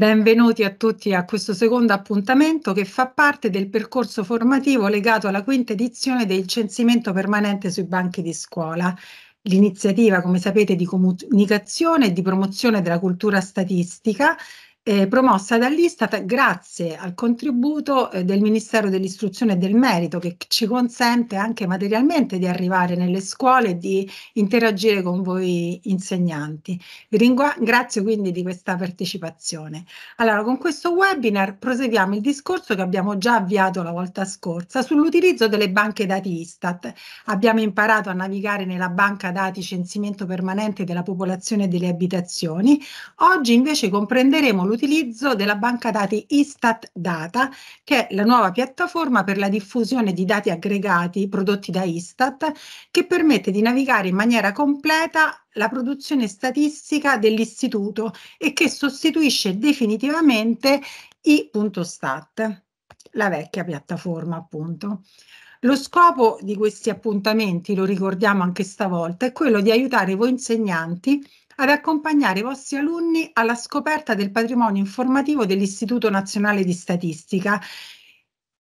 Benvenuti a tutti a questo secondo appuntamento che fa parte del percorso formativo legato alla quinta edizione del censimento permanente sui banchi di scuola. L'iniziativa, come sapete, di comunicazione e di promozione della cultura statistica eh, promossa dall'Istat grazie al contributo eh, del Ministero dell'Istruzione e del Merito che ci consente anche materialmente di arrivare nelle scuole e di interagire con voi insegnanti. Vi ringrazio quindi di questa partecipazione. Allora, con questo webinar proseguiamo il discorso che abbiamo già avviato la volta scorsa sull'utilizzo delle banche dati Istat. Abbiamo imparato a navigare nella banca dati censimento permanente della popolazione e delle abitazioni. Oggi invece comprenderemo l'utilizzo l'utilizzo della banca dati Istat Data, che è la nuova piattaforma per la diffusione di dati aggregati prodotti da Istat, che permette di navigare in maniera completa la produzione statistica dell'istituto e che sostituisce definitivamente i.stat, la vecchia piattaforma appunto. Lo scopo di questi appuntamenti, lo ricordiamo anche stavolta, è quello di aiutare voi insegnanti ad accompagnare i vostri alunni alla scoperta del patrimonio informativo dell'Istituto Nazionale di Statistica,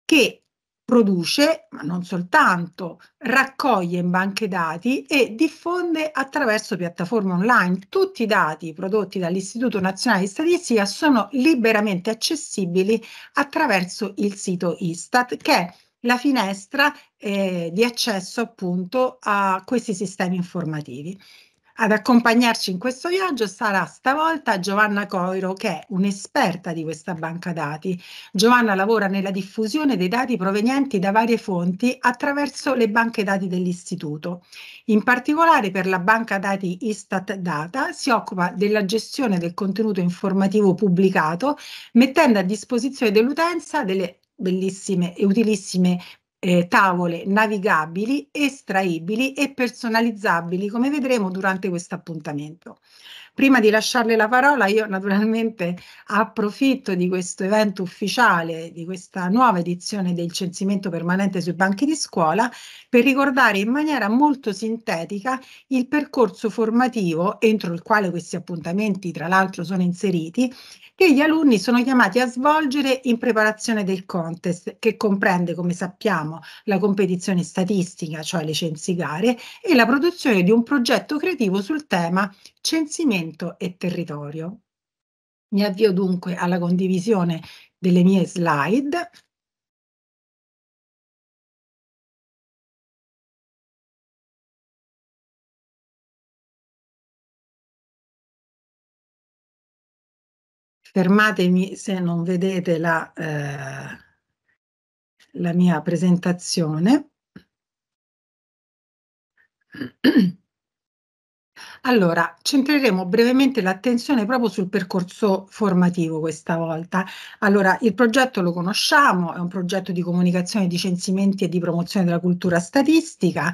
che produce, ma non soltanto, raccoglie in banche dati e diffonde attraverso piattaforme online. Tutti i dati prodotti dall'Istituto Nazionale di Statistica sono liberamente accessibili attraverso il sito Istat, che è la finestra eh, di accesso appunto a questi sistemi informativi. Ad accompagnarci in questo viaggio sarà stavolta Giovanna Coiro, che è un'esperta di questa banca dati. Giovanna lavora nella diffusione dei dati provenienti da varie fonti attraverso le banche dati dell'istituto. In particolare per la banca dati Istat Data si occupa della gestione del contenuto informativo pubblicato, mettendo a disposizione dell'utenza delle bellissime e utilissime eh, tavole navigabili, estraibili e personalizzabili, come vedremo durante questo appuntamento. Prima di lasciarle la parola, io naturalmente approfitto di questo evento ufficiale, di questa nuova edizione del censimento permanente sui banchi di scuola, per ricordare in maniera molto sintetica il percorso formativo entro il quale questi appuntamenti, tra l'altro, sono inseriti che gli alunni sono chiamati a svolgere in preparazione del contest, che comprende, come sappiamo, la competizione statistica, cioè le censigare, e la produzione di un progetto creativo sul tema censimento e territorio. Mi avvio dunque alla condivisione delle mie slide. fermatemi se non vedete la, eh, la mia presentazione. Allora, centreremo brevemente l'attenzione proprio sul percorso formativo questa volta. Allora, il progetto lo conosciamo, è un progetto di comunicazione di censimenti e di promozione della cultura statistica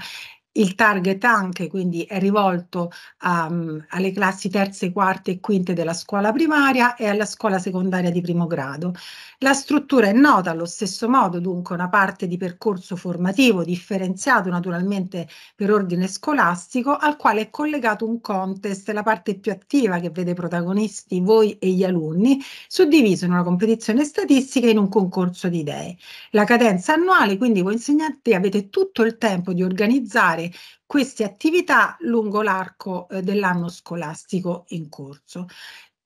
il target anche quindi è rivolto um, alle classi terze, quarte e quinte della scuola primaria e alla scuola secondaria di primo grado. La struttura è nota allo stesso modo, dunque una parte di percorso formativo differenziato naturalmente per ordine scolastico al quale è collegato un contest, la parte più attiva che vede protagonisti voi e gli alunni, suddiviso in una competizione statistica e in un concorso di idee. La cadenza annuale, quindi voi insegnanti avete tutto il tempo di organizzare queste attività lungo l'arco eh, dell'anno scolastico in corso.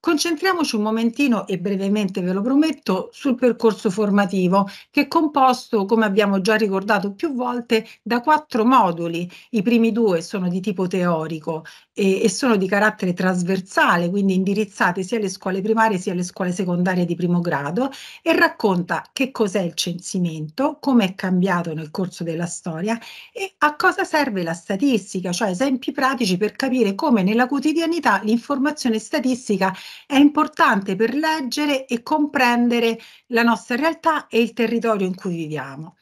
Concentriamoci un momentino e brevemente ve lo prometto sul percorso formativo che è composto, come abbiamo già ricordato più volte, da quattro moduli. I primi due sono di tipo teorico e, e sono di carattere trasversale, quindi indirizzati sia alle scuole primarie sia alle scuole secondarie di primo grado e racconta che cos'è il censimento, come è cambiato nel corso della storia e a cosa serve la statistica, cioè esempi pratici per capire come nella quotidianità l'informazione statistica è importante per leggere e comprendere la nostra realtà e il territorio in cui viviamo.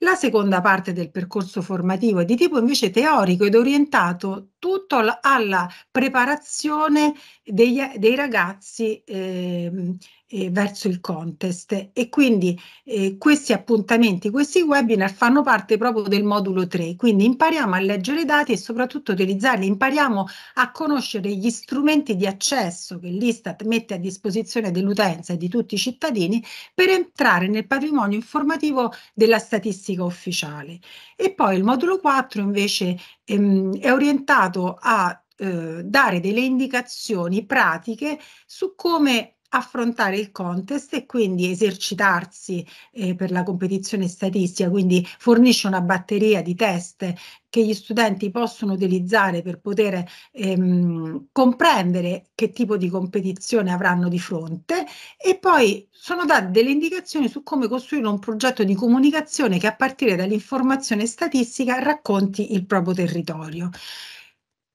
La seconda parte del percorso formativo è di tipo invece teorico ed orientato tutto alla preparazione dei, dei ragazzi eh, eh, verso il contest. E quindi eh, questi appuntamenti, questi webinar fanno parte proprio del modulo 3, quindi impariamo a leggere i dati e soprattutto utilizzarli, impariamo a conoscere gli strumenti di accesso che l'Istat mette a disposizione dell'utenza e di tutti i cittadini per entrare nel patrimonio informativo della statistica ufficiale. E poi il modulo 4 invece ehm, è orientato a eh, dare delle indicazioni pratiche su come affrontare il contest e quindi esercitarsi eh, per la competizione statistica, quindi fornisce una batteria di test che gli studenti possono utilizzare per poter ehm, comprendere che tipo di competizione avranno di fronte e poi sono date delle indicazioni su come costruire un progetto di comunicazione che a partire dall'informazione statistica racconti il proprio territorio.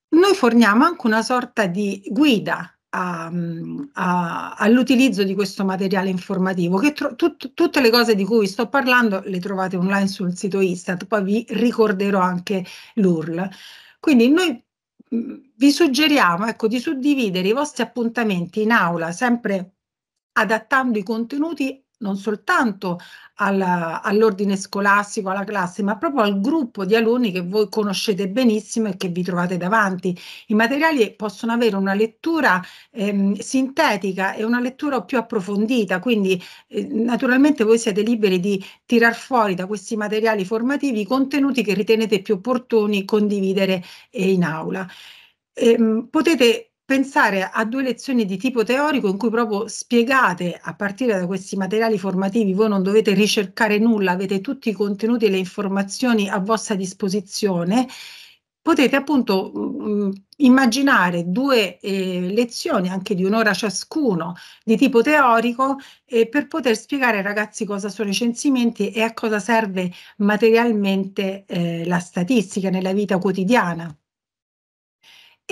Noi forniamo anche una sorta di guida all'utilizzo di questo materiale informativo, che tut tutte le cose di cui sto parlando le trovate online sul sito Istat, poi vi ricorderò anche l'URL. Quindi noi mh, vi suggeriamo ecco, di suddividere i vostri appuntamenti in aula, sempre adattando i contenuti non soltanto all'ordine scolastico, alla classe, ma proprio al gruppo di alunni che voi conoscete benissimo e che vi trovate davanti. I materiali possono avere una lettura ehm, sintetica e una lettura più approfondita, quindi eh, naturalmente voi siete liberi di tirar fuori da questi materiali formativi i contenuti che ritenete più opportuni condividere eh, in aula. Ehm, potete pensare a due lezioni di tipo teorico in cui proprio spiegate a partire da questi materiali formativi, voi non dovete ricercare nulla, avete tutti i contenuti e le informazioni a vostra disposizione, potete appunto mh, mm, immaginare due eh, lezioni anche di un'ora ciascuno di tipo teorico eh, per poter spiegare ai ragazzi cosa sono i censimenti e a cosa serve materialmente eh, la statistica nella vita quotidiana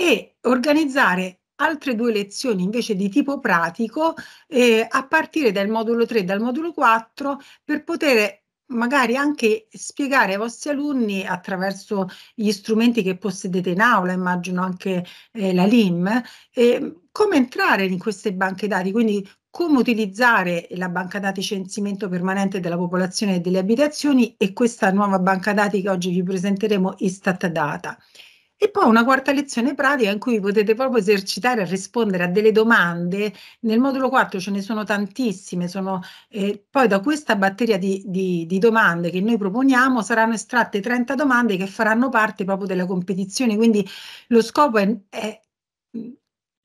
e organizzare altre due lezioni invece di tipo pratico eh, a partire dal modulo 3 e dal modulo 4 per poter magari anche spiegare ai vostri alunni attraverso gli strumenti che possedete in aula, immagino anche eh, la LIM, eh, come entrare in queste banche dati, quindi come utilizzare la banca dati censimento permanente della popolazione e delle abitazioni e questa nuova banca dati che oggi vi presenteremo, Istat Data. E poi una quarta lezione pratica in cui potete proprio esercitare a rispondere a delle domande. Nel modulo 4 ce ne sono tantissime, sono, eh, poi da questa batteria di, di, di, domande che noi proponiamo saranno estratte 30 domande che faranno parte proprio della competizione, quindi lo scopo è, è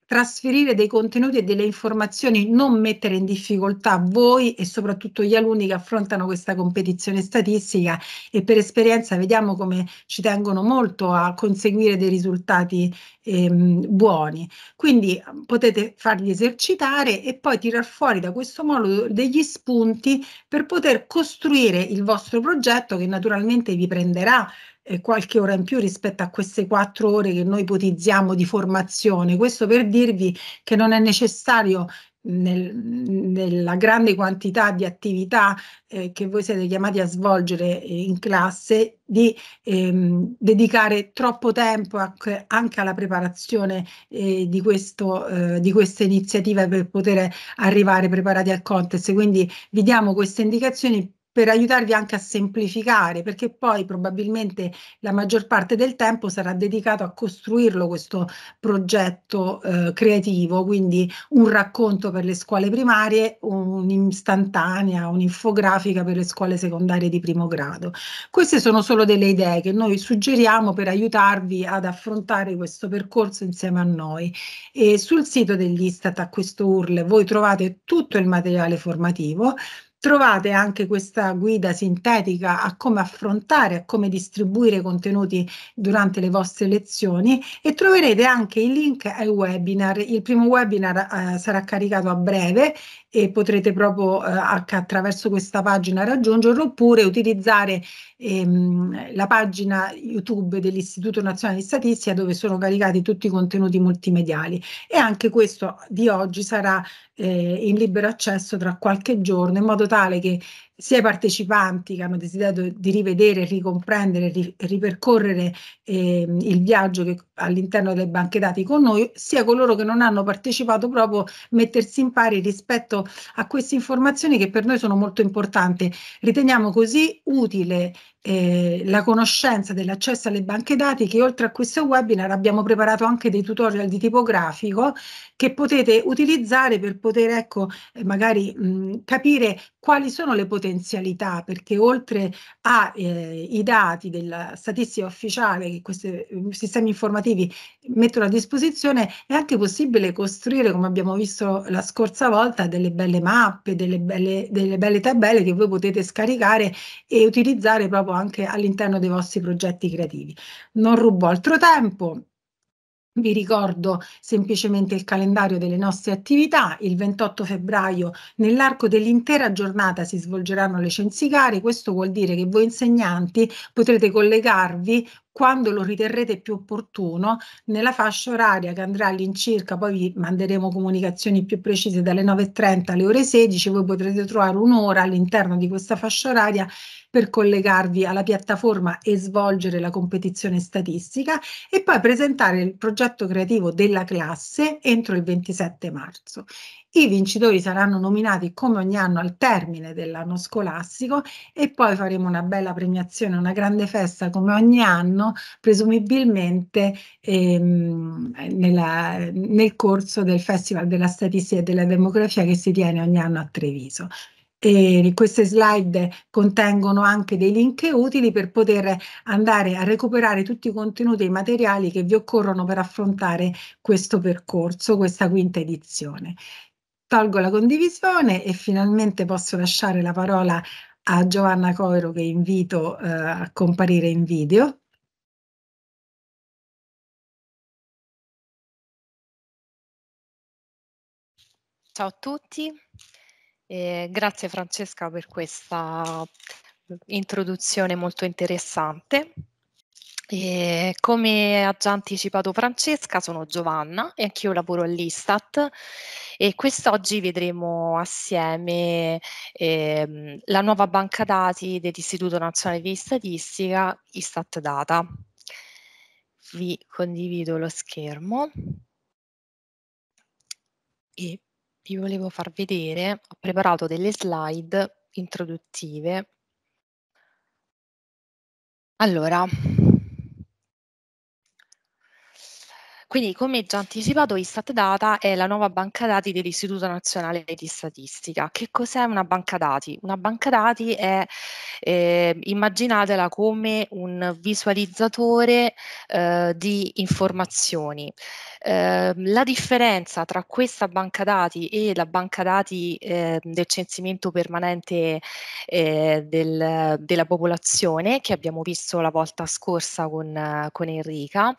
trasferire dei contenuti e delle informazioni, non mettere in difficoltà voi e soprattutto gli alunni che affrontano questa competizione statistica e per esperienza vediamo come ci tengono molto a conseguire dei risultati ehm, buoni. Quindi potete farli esercitare e poi tirar fuori da questo modo degli spunti per poter costruire il vostro progetto che naturalmente vi prenderà eh, qualche ora in più rispetto a queste quattro ore che noi ipotizziamo di formazione. Questo per dirvi che non è necessario nel, nella grande quantità di attività eh, che voi siete chiamati a svolgere in classe, di ehm, dedicare troppo tempo anche, anche alla preparazione eh, di, questo, eh, di queste iniziative per poter arrivare preparati al contest. Quindi vi diamo queste indicazioni per aiutarvi anche a semplificare, perché poi probabilmente la maggior parte del tempo sarà dedicato a costruirlo questo progetto eh, creativo, quindi un racconto per le scuole primarie, un'istantanea, un'infografica per le scuole secondarie di primo grado. Queste sono solo delle idee che noi suggeriamo per aiutarvi ad affrontare questo percorso insieme a noi. E sul sito dell'Istat a questo URL voi trovate tutto il materiale formativo, Trovate anche questa guida sintetica a come affrontare, a come distribuire contenuti durante le vostre lezioni e troverete anche il link ai webinar. Il primo webinar eh, sarà caricato a breve e potrete proprio eh, attraverso questa pagina raggiungerlo oppure utilizzare ehm, la pagina YouTube dell'Istituto Nazionale di Statistica dove sono caricati tutti i contenuti multimediali. E anche questo di oggi sarà eh, in libero accesso tra qualche giorno in modo tale che sia i partecipanti che hanno desiderato di rivedere, ricomprendere, ri, ripercorrere eh, il viaggio che, all'interno delle banche dati con noi, sia coloro che non hanno partecipato proprio mettersi in pari rispetto a queste informazioni che per noi sono molto importanti. Riteniamo così utile eh, la conoscenza dell'accesso alle banche dati che oltre a questo webinar abbiamo preparato anche dei tutorial di tipo grafico che potete utilizzare per poter ecco magari mh, capire quali sono le potenzialità perché oltre ai eh, dati della statistica ufficiale che questi eh, sistemi informativi mettono a disposizione è anche possibile costruire come abbiamo visto la scorsa volta delle belle mappe delle belle, delle belle tabelle che voi potete scaricare e utilizzare proprio anche all'interno dei vostri progetti creativi. Non rubo altro tempo. Vi ricordo semplicemente il calendario delle nostre attività. Il 28 febbraio nell'arco dell'intera giornata si svolgeranno le censicare. Questo vuol dire che voi insegnanti potrete collegarvi quando lo riterrete più opportuno nella fascia oraria che andrà all'incirca, poi vi manderemo comunicazioni più precise dalle 9.30 alle ore 16, voi potrete trovare un'ora all'interno di questa fascia oraria per collegarvi alla piattaforma e svolgere la competizione statistica e poi presentare il progetto creativo della classe entro il 27 marzo. I vincitori saranno nominati come ogni anno al termine dell'anno scolastico e poi faremo una bella premiazione, una grande festa come ogni anno, presumibilmente ehm, nella, nel corso del Festival della Statistica e della Demografia che si tiene ogni anno a Treviso. E queste slide contengono anche dei link utili per poter andare a recuperare tutti i contenuti e i materiali che vi occorrono per affrontare questo percorso, questa quinta edizione tolgo la condivisione e finalmente posso lasciare la parola a Giovanna Coiro che invito eh, a comparire in video. Ciao a tutti, eh, grazie Francesca per questa introduzione molto interessante. E come ha già anticipato Francesca, sono Giovanna e anch'io lavoro all'Istat e quest'oggi vedremo assieme ehm, la nuova banca dati dell'Istituto Nazionale di Statistica, Istat Data. Vi condivido lo schermo e vi volevo far vedere, ho preparato delle slide introduttive. Allora, Quindi, come già anticipato, Istat Data è la nuova banca dati dell'Istituto Nazionale di Statistica. Che cos'è una banca dati? Una banca dati è, eh, immaginatela come un visualizzatore eh, di informazioni. Eh, la differenza tra questa banca dati e la banca dati eh, del censimento permanente eh, del, della popolazione che abbiamo visto la volta scorsa con, con Enrica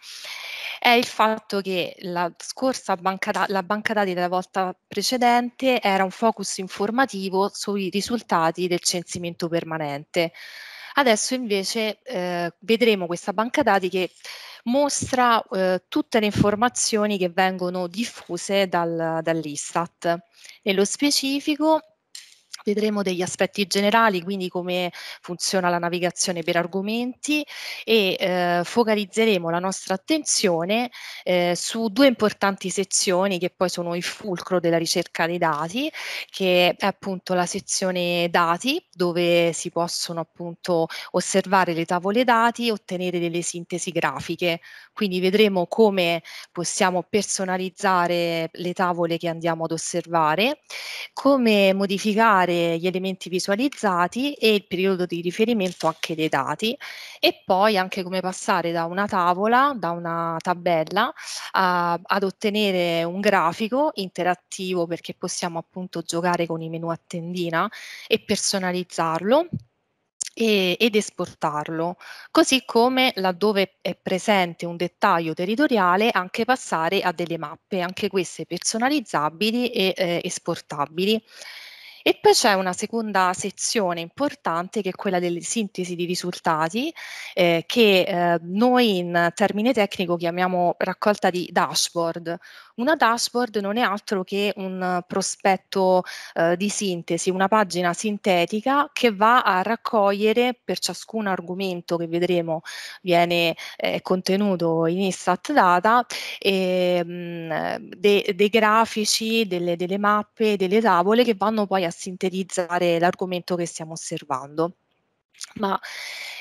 è il fatto che la scorsa banca, da- la banca dati della volta precedente era un focus informativo sui risultati del censimento permanente. Adesso invece eh, vedremo questa banca dati che mostra eh, tutte le informazioni che vengono diffuse dal, dall'Istat. Nello specifico Vedremo degli aspetti generali, quindi come funziona la navigazione per argomenti e eh, focalizzeremo la nostra attenzione eh, su due importanti sezioni che poi sono il fulcro della ricerca dei dati, che è appunto la sezione dati, dove si possono appunto osservare le tavole dati e ottenere delle sintesi grafiche. Quindi vedremo come possiamo personalizzare le tavole che andiamo ad osservare, come modificare gli elementi visualizzati e il periodo di riferimento anche dei dati e poi anche come passare da una tavola, da una tabella a, ad ottenere un grafico interattivo perché possiamo appunto giocare con i menu a tendina e personalizzarlo ed esportarlo, così come laddove è presente un dettaglio territoriale anche passare a delle mappe, anche queste personalizzabili e eh, esportabili E poi c'è una seconda sezione importante che è quella delle sintesi di risultati, eh, che eh, noi in termine tecnico chiamiamo raccolta di dashboard. Una dashboard non è altro che un prospetto eh, di sintesi, una pagina sintetica che va a raccogliere per ciascun argomento che vedremo viene eh, contenuto in Istat Data eh, dei de grafici, delle, delle mappe, delle tavole che vanno poi a sintetizzare l'argomento che stiamo osservando. Ma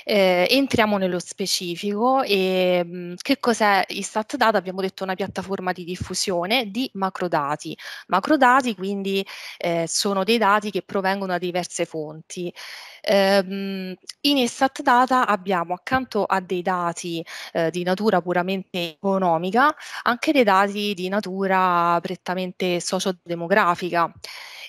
eh, entriamo nello specifico e mh, mm, che cos'è Istat Data? Abbiamo detto una piattaforma di diffusione di macrodati. Macrodati quindi eh, sono dei dati che provengono da diverse fonti. Eh, in Istat Data abbiamo accanto a dei dati eh, di natura puramente economica anche dei dati di natura prettamente sociodemografica.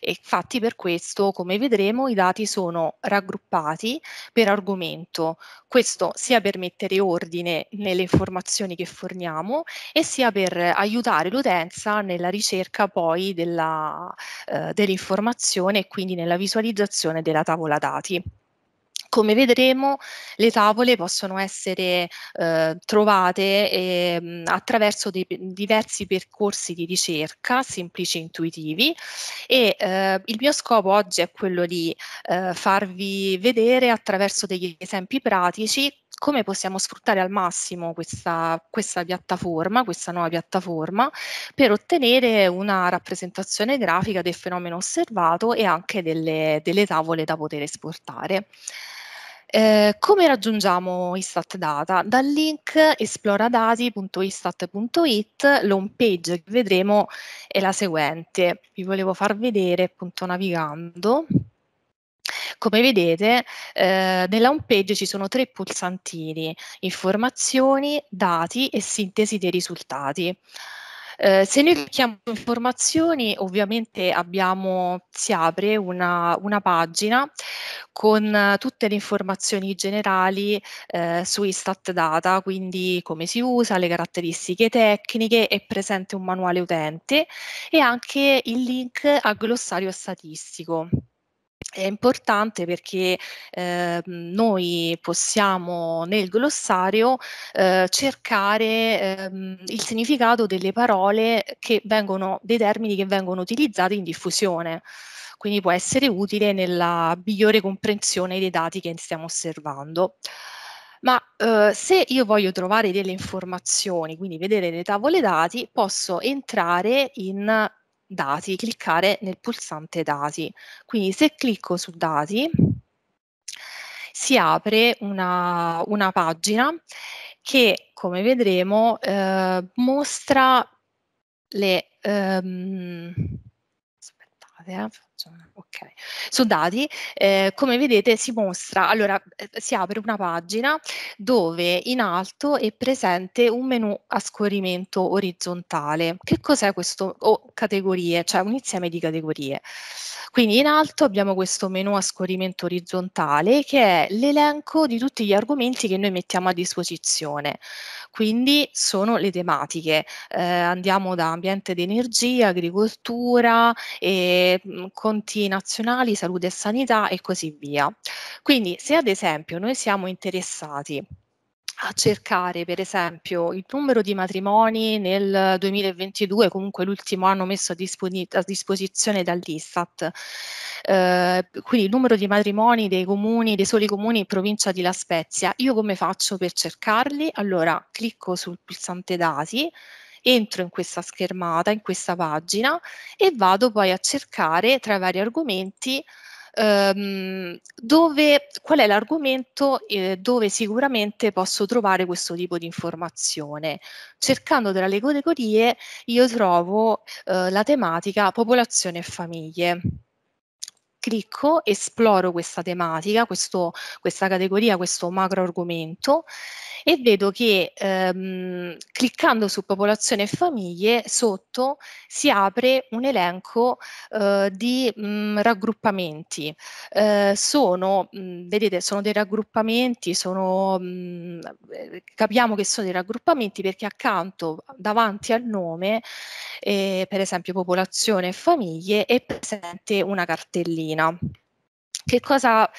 E infatti per questo, come vedremo, i dati sono raggruppati per argomento, questo sia per mettere ordine nelle informazioni che forniamo e sia per aiutare l'utenza nella ricerca poi della, eh, dell'informazione e quindi nella visualizzazione della tavola dati. Come vedremo, le tavole possono essere eh, trovate eh, attraverso dei, diversi percorsi di ricerca semplici e intuitivi e eh, il mio scopo oggi è quello di eh, farvi vedere attraverso degli esempi pratici come possiamo sfruttare al massimo questa, questa, piattaforma, questa nuova piattaforma, per ottenere una rappresentazione grafica del fenomeno osservato e anche delle, delle tavole da poter esportare. Eh, come raggiungiamo Istat Data? Dal link esploradati.istat.it l'home page che vedremo è la seguente. Vi volevo far vedere appunto navigando. Come vedete, eh, nella home page ci sono tre pulsantini, informazioni, dati e sintesi dei risultati. Eh, se noi clicchiamo informazioni, ovviamente abbiamo, si apre una, una pagina con uh, tutte le informazioni generali eh, su Istat Data, quindi come si usa, le caratteristiche tecniche, è presente un manuale utente e anche il link al glossario statistico è importante perché eh, noi possiamo nel glossario eh, cercare ehm, il significato delle parole che vengono, dei termini che vengono utilizzati in diffusione. Quindi può essere utile nella migliore comprensione dei dati che stiamo osservando. Ma eh, se io voglio trovare delle informazioni, quindi vedere le tavole dati, posso entrare in dati, cliccare nel pulsante dati. Quindi se clicco su dati si apre una, una pagina che come vedremo eh, mostra le ehm, aspettate eh, ok. Su dati eh, come vedete si mostra allora eh, si apre una pagina dove in alto è presente un menu a scorrimento orizzontale. Che cos'è questo o categorie? Cioè un insieme di categorie. Quindi in alto abbiamo questo menu a scorrimento orizzontale che è l'elenco di tutti gli argomenti che noi mettiamo a disposizione. Quindi sono le tematiche, eh, andiamo da ambiente ed energia, agricoltura, e, mh, mm, conti nazionali, salute e sanità e così via. Quindi se ad esempio noi siamo interessati a cercare per esempio il numero di matrimoni nel 2022, comunque l'ultimo anno messo a, disponi- a disposizione dall'Istat, eh, quindi il numero di matrimoni dei comuni, dei soli comuni in provincia di La Spezia. Io come faccio per cercarli? Allora clicco sul pulsante dati entro in questa schermata, in questa pagina e vado poi a cercare tra i vari argomenti ehm, dove, qual è l'argomento eh, dove sicuramente posso trovare questo tipo di informazione. Cercando tra le categorie io trovo eh, la tematica popolazione e famiglie clicco, esploro questa tematica, questo, questa categoria, questo macro argomento e vedo che ehm, cliccando su popolazione e famiglie sotto si apre un elenco eh, di mh, mm, raggruppamenti. Eh, sono, mh, mm, vedete, sono dei raggruppamenti, sono, mh, mm, eh, capiamo che sono dei raggruppamenti perché accanto, davanti al nome, eh, per esempio popolazione e famiglie, è presente una cartellina. Che cosa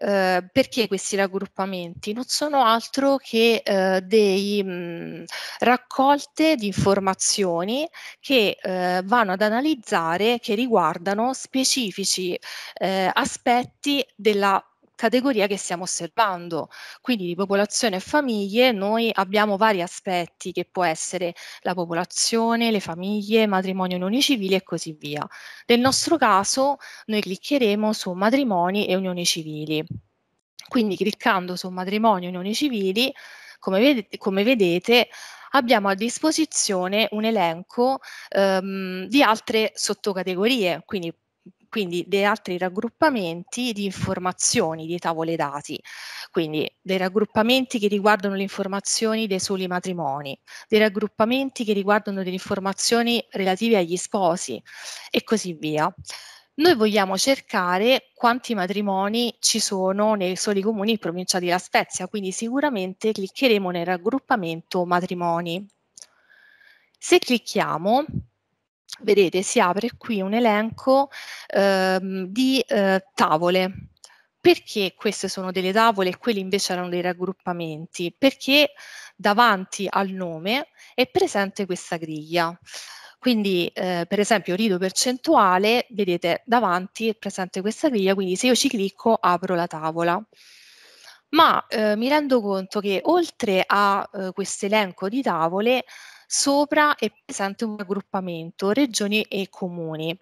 eh, perché questi raggruppamenti? Non sono altro che eh, dei mh, mm, raccolte di informazioni che eh, vanno ad analizzare, che riguardano specifici eh, aspetti della categoria che stiamo osservando. Quindi di popolazione e famiglie noi abbiamo vari aspetti che può essere la popolazione, le famiglie, matrimonio e unioni civili e così via. Nel nostro caso noi cliccheremo su matrimoni e unioni civili. Quindi cliccando su matrimonio e unioni civili, come vedete, come vedete abbiamo a disposizione un elenco ehm, di altre sottocategorie, quindi quindi dei altri raggruppamenti di informazioni di tavole dati, quindi dei raggruppamenti che riguardano le informazioni dei soli matrimoni, dei raggruppamenti che riguardano delle informazioni relative agli sposi e così via. Noi vogliamo cercare quanti matrimoni ci sono nei soli comuni in provincia di La Spezia, quindi sicuramente cliccheremo nel raggruppamento matrimoni. Se clicchiamo, vedete si apre qui un elenco ehm, di eh, tavole. Perché queste sono delle tavole e quelli invece erano dei raggruppamenti? Perché davanti al nome è presente questa griglia. Quindi, eh, per esempio, rido percentuale, vedete davanti è presente questa griglia, quindi se io ci clicco apro la tavola. Ma eh, mi rendo conto che oltre a eh, questo elenco di tavole, Sopra è presente un raggruppamento regioni e comuni.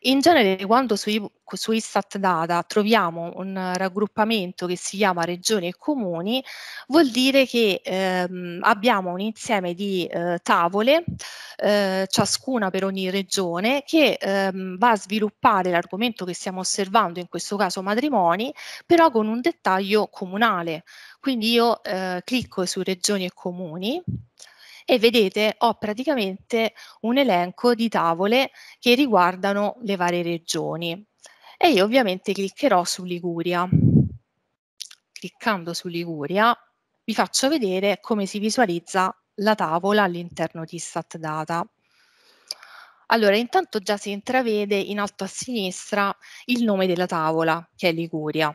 In genere quando su, su Istat Data troviamo un raggruppamento che si chiama regioni e comuni, vuol dire che ehm, abbiamo un insieme di eh, tavole, eh, ciascuna per ogni regione, che ehm, va a sviluppare l'argomento che stiamo osservando, in questo caso matrimoni, però con un dettaglio comunale. Quindi io eh, clicco su regioni e comuni e vedete ho praticamente un elenco di tavole che riguardano le varie regioni e io ovviamente cliccherò su Liguria. Cliccando su Liguria vi faccio vedere come si visualizza la tavola all'interno di StatData. Allora, intanto già si intravede in alto a sinistra il nome della tavola, che è Liguria.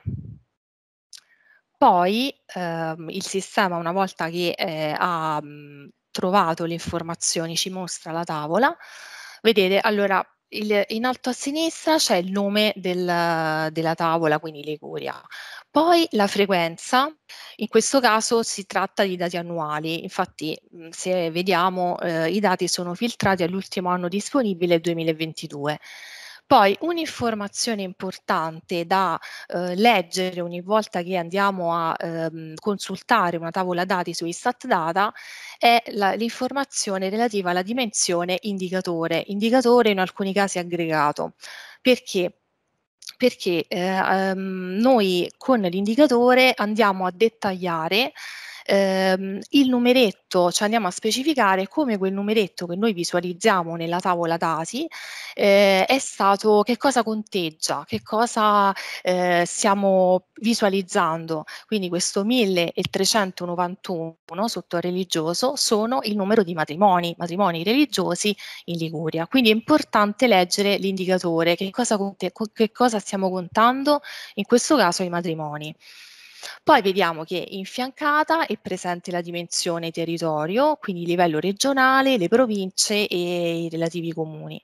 Poi ehm, il sistema, una volta che eh, ha trovato le informazioni, ci mostra la tavola. Vedete, allora il, in alto a sinistra c'è il nome del, della tavola, quindi Liguria. Poi la frequenza, in questo caso si tratta di dati annuali, infatti se vediamo eh, i dati sono filtrati all'ultimo anno disponibile 2022. Poi un'informazione importante da eh, leggere ogni volta che andiamo a ehm, consultare una tavola dati su Istat Data è la, l'informazione relativa alla dimensione indicatore, indicatore in alcuni casi aggregato. Perché? Perché eh, um, noi con l'indicatore andiamo a dettagliare ehm, il numeretto, cioè andiamo a specificare come quel numeretto che noi visualizziamo nella tavola dati eh, è stato, che cosa conteggia, che cosa eh, stiamo visualizzando. Quindi questo 1391 sotto religioso sono il numero di matrimoni, matrimoni religiosi in Liguria. Quindi è importante leggere l'indicatore, che che cosa stiamo contando, in questo caso i matrimoni. Poi vediamo che in fiancata è presente la dimensione territorio, quindi livello regionale, le province e i relativi comuni.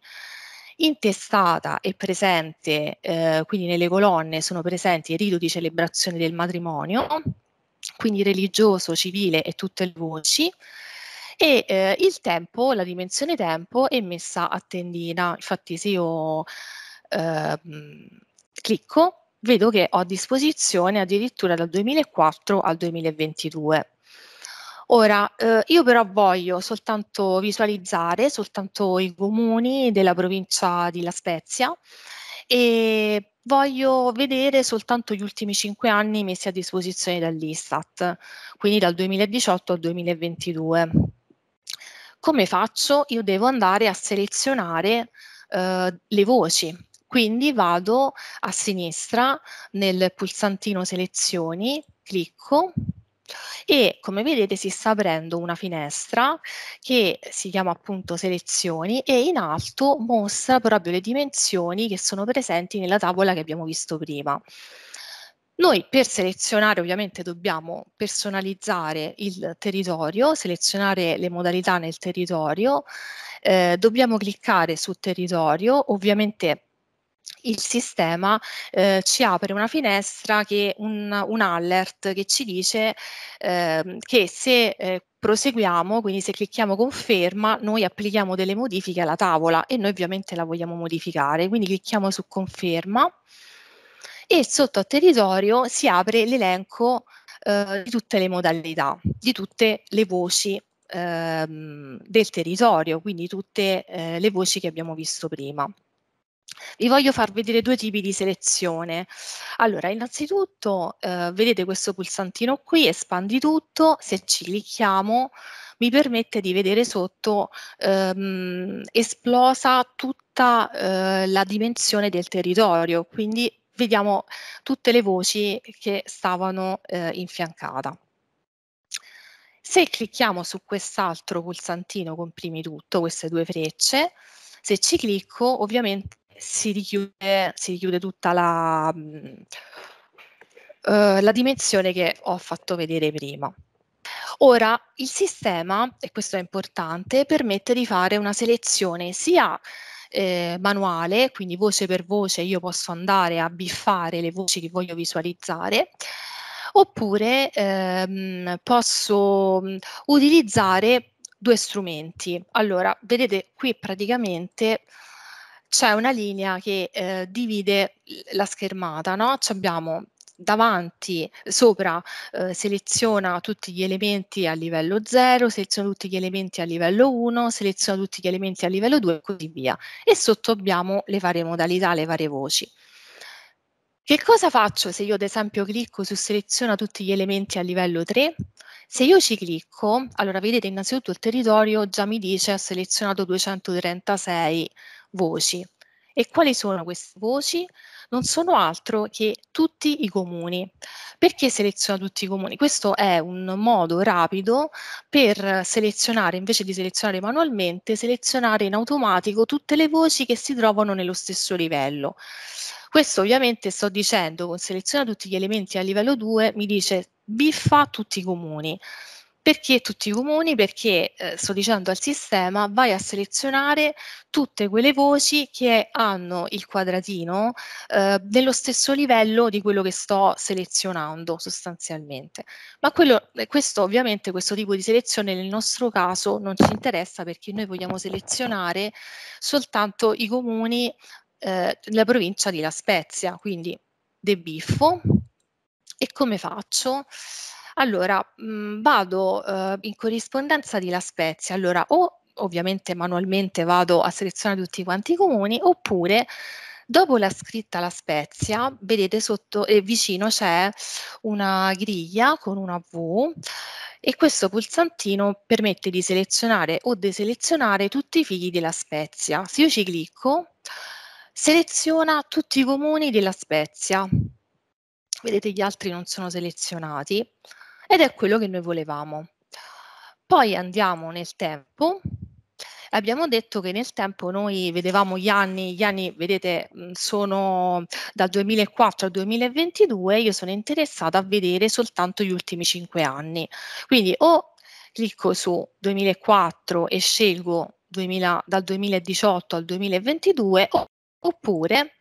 In testata è presente, eh, quindi nelle colonne sono presenti il rito di celebrazione del matrimonio, quindi religioso, civile e tutte le voci. E eh, il tempo, la dimensione tempo è messa a tendina. Infatti se io eh, clicco vedo che ho a disposizione addirittura dal 2004 al 2022. Ora, eh, io però voglio soltanto visualizzare soltanto i comuni della provincia di La Spezia e voglio vedere soltanto gli ultimi cinque anni messi a disposizione dall'Istat, quindi dal 2018 al 2022. Come faccio? Io devo andare a selezionare eh, le voci, quindi vado a sinistra nel pulsantino selezioni, clicco e come vedete si sta aprendo una finestra che si chiama appunto selezioni e in alto mostra proprio le dimensioni che sono presenti nella tavola che abbiamo visto prima. Noi per selezionare ovviamente dobbiamo personalizzare il territorio, selezionare le modalità nel territorio, eh, dobbiamo cliccare su territorio, ovviamente il sistema eh, ci apre una finestra che un, un alert che ci dice eh, che se eh, proseguiamo, quindi se clicchiamo conferma, noi applichiamo delle modifiche alla tavola e noi ovviamente la vogliamo modificare, quindi clicchiamo su conferma e sotto a territorio si apre l'elenco eh, di tutte le modalità, di tutte le voci ehm, del territorio, quindi tutte eh, le voci che abbiamo visto prima. Vi voglio far vedere due tipi di selezione. Allora, innanzitutto eh, vedete questo pulsantino qui, espandi tutto, se ci clicchiamo mi permette di vedere sotto ehm, esplosa tutta eh, la dimensione del territorio, quindi vediamo tutte le voci che stavano eh, in fiancata. Se clicchiamo su quest'altro pulsantino comprimi tutto, queste due frecce, se ci clicco ovviamente si richiude, si richiude tutta la, uh, la dimensione che ho fatto vedere prima. Ora, il sistema, e questo è importante, permette di fare una selezione sia eh, manuale, quindi voce per voce io posso andare a biffare le voci che voglio visualizzare, oppure ehm, posso utilizzare due strumenti. Allora, vedete qui praticamente c'è una linea che eh, divide la schermata, no? abbiamo davanti, sopra eh, seleziona tutti gli elementi a livello 0, seleziona tutti gli elementi a livello 1, seleziona tutti gli elementi a livello 2 e così via. E sotto abbiamo le varie modalità, le varie voci. Che cosa faccio se io ad esempio clicco su seleziona tutti gli elementi a livello 3? Se io ci clicco, allora vedete innanzitutto il territorio già mi dice ha selezionato 236 voci. E quali sono queste voci? Non sono altro che tutti i comuni. Perché seleziona tutti i comuni? Questo è un modo rapido per selezionare, invece di selezionare manualmente, selezionare in automatico tutte le voci che si trovano nello stesso livello. Questo ovviamente sto dicendo con seleziona tutti gli elementi a livello 2, mi dice biffa tutti i comuni. Perché tutti i comuni? Perché eh, sto dicendo al sistema vai a selezionare tutte quelle voci che hanno il quadratino eh, dello stesso livello di quello che sto selezionando sostanzialmente. Ma quello, eh, questo ovviamente questo tipo di selezione nel nostro caso non ci interessa perché noi vogliamo selezionare soltanto i comuni eh, provincia di La Spezia, quindi De Biffo. E come faccio? Allora, mhmm, vado, uhm, in corrispondenza di La Spezia. Allora, o ovviamente manualmente vado a selezionare tutti quanti i comuni, oppure dopo la scritta La Spezia, vedete sotto e vicino c'è una griglia con una V e questo pulsantino permette di selezionare o deselezionare tutti i figli della Spezia. Se io ci clicco, seleziona tutti i comuni della Spezia. Vedete gli altri non sono selezionati ed è quello che noi volevamo. Poi andiamo nel tempo. Abbiamo detto che nel tempo noi vedevamo gli anni, gli anni, vedete, sono dal 2004 al 2022, io sono interessata a vedere soltanto gli ultimi cinque anni. Quindi o clicco su 2004 e scelgo 2000, dal 2018 al 2022 oppure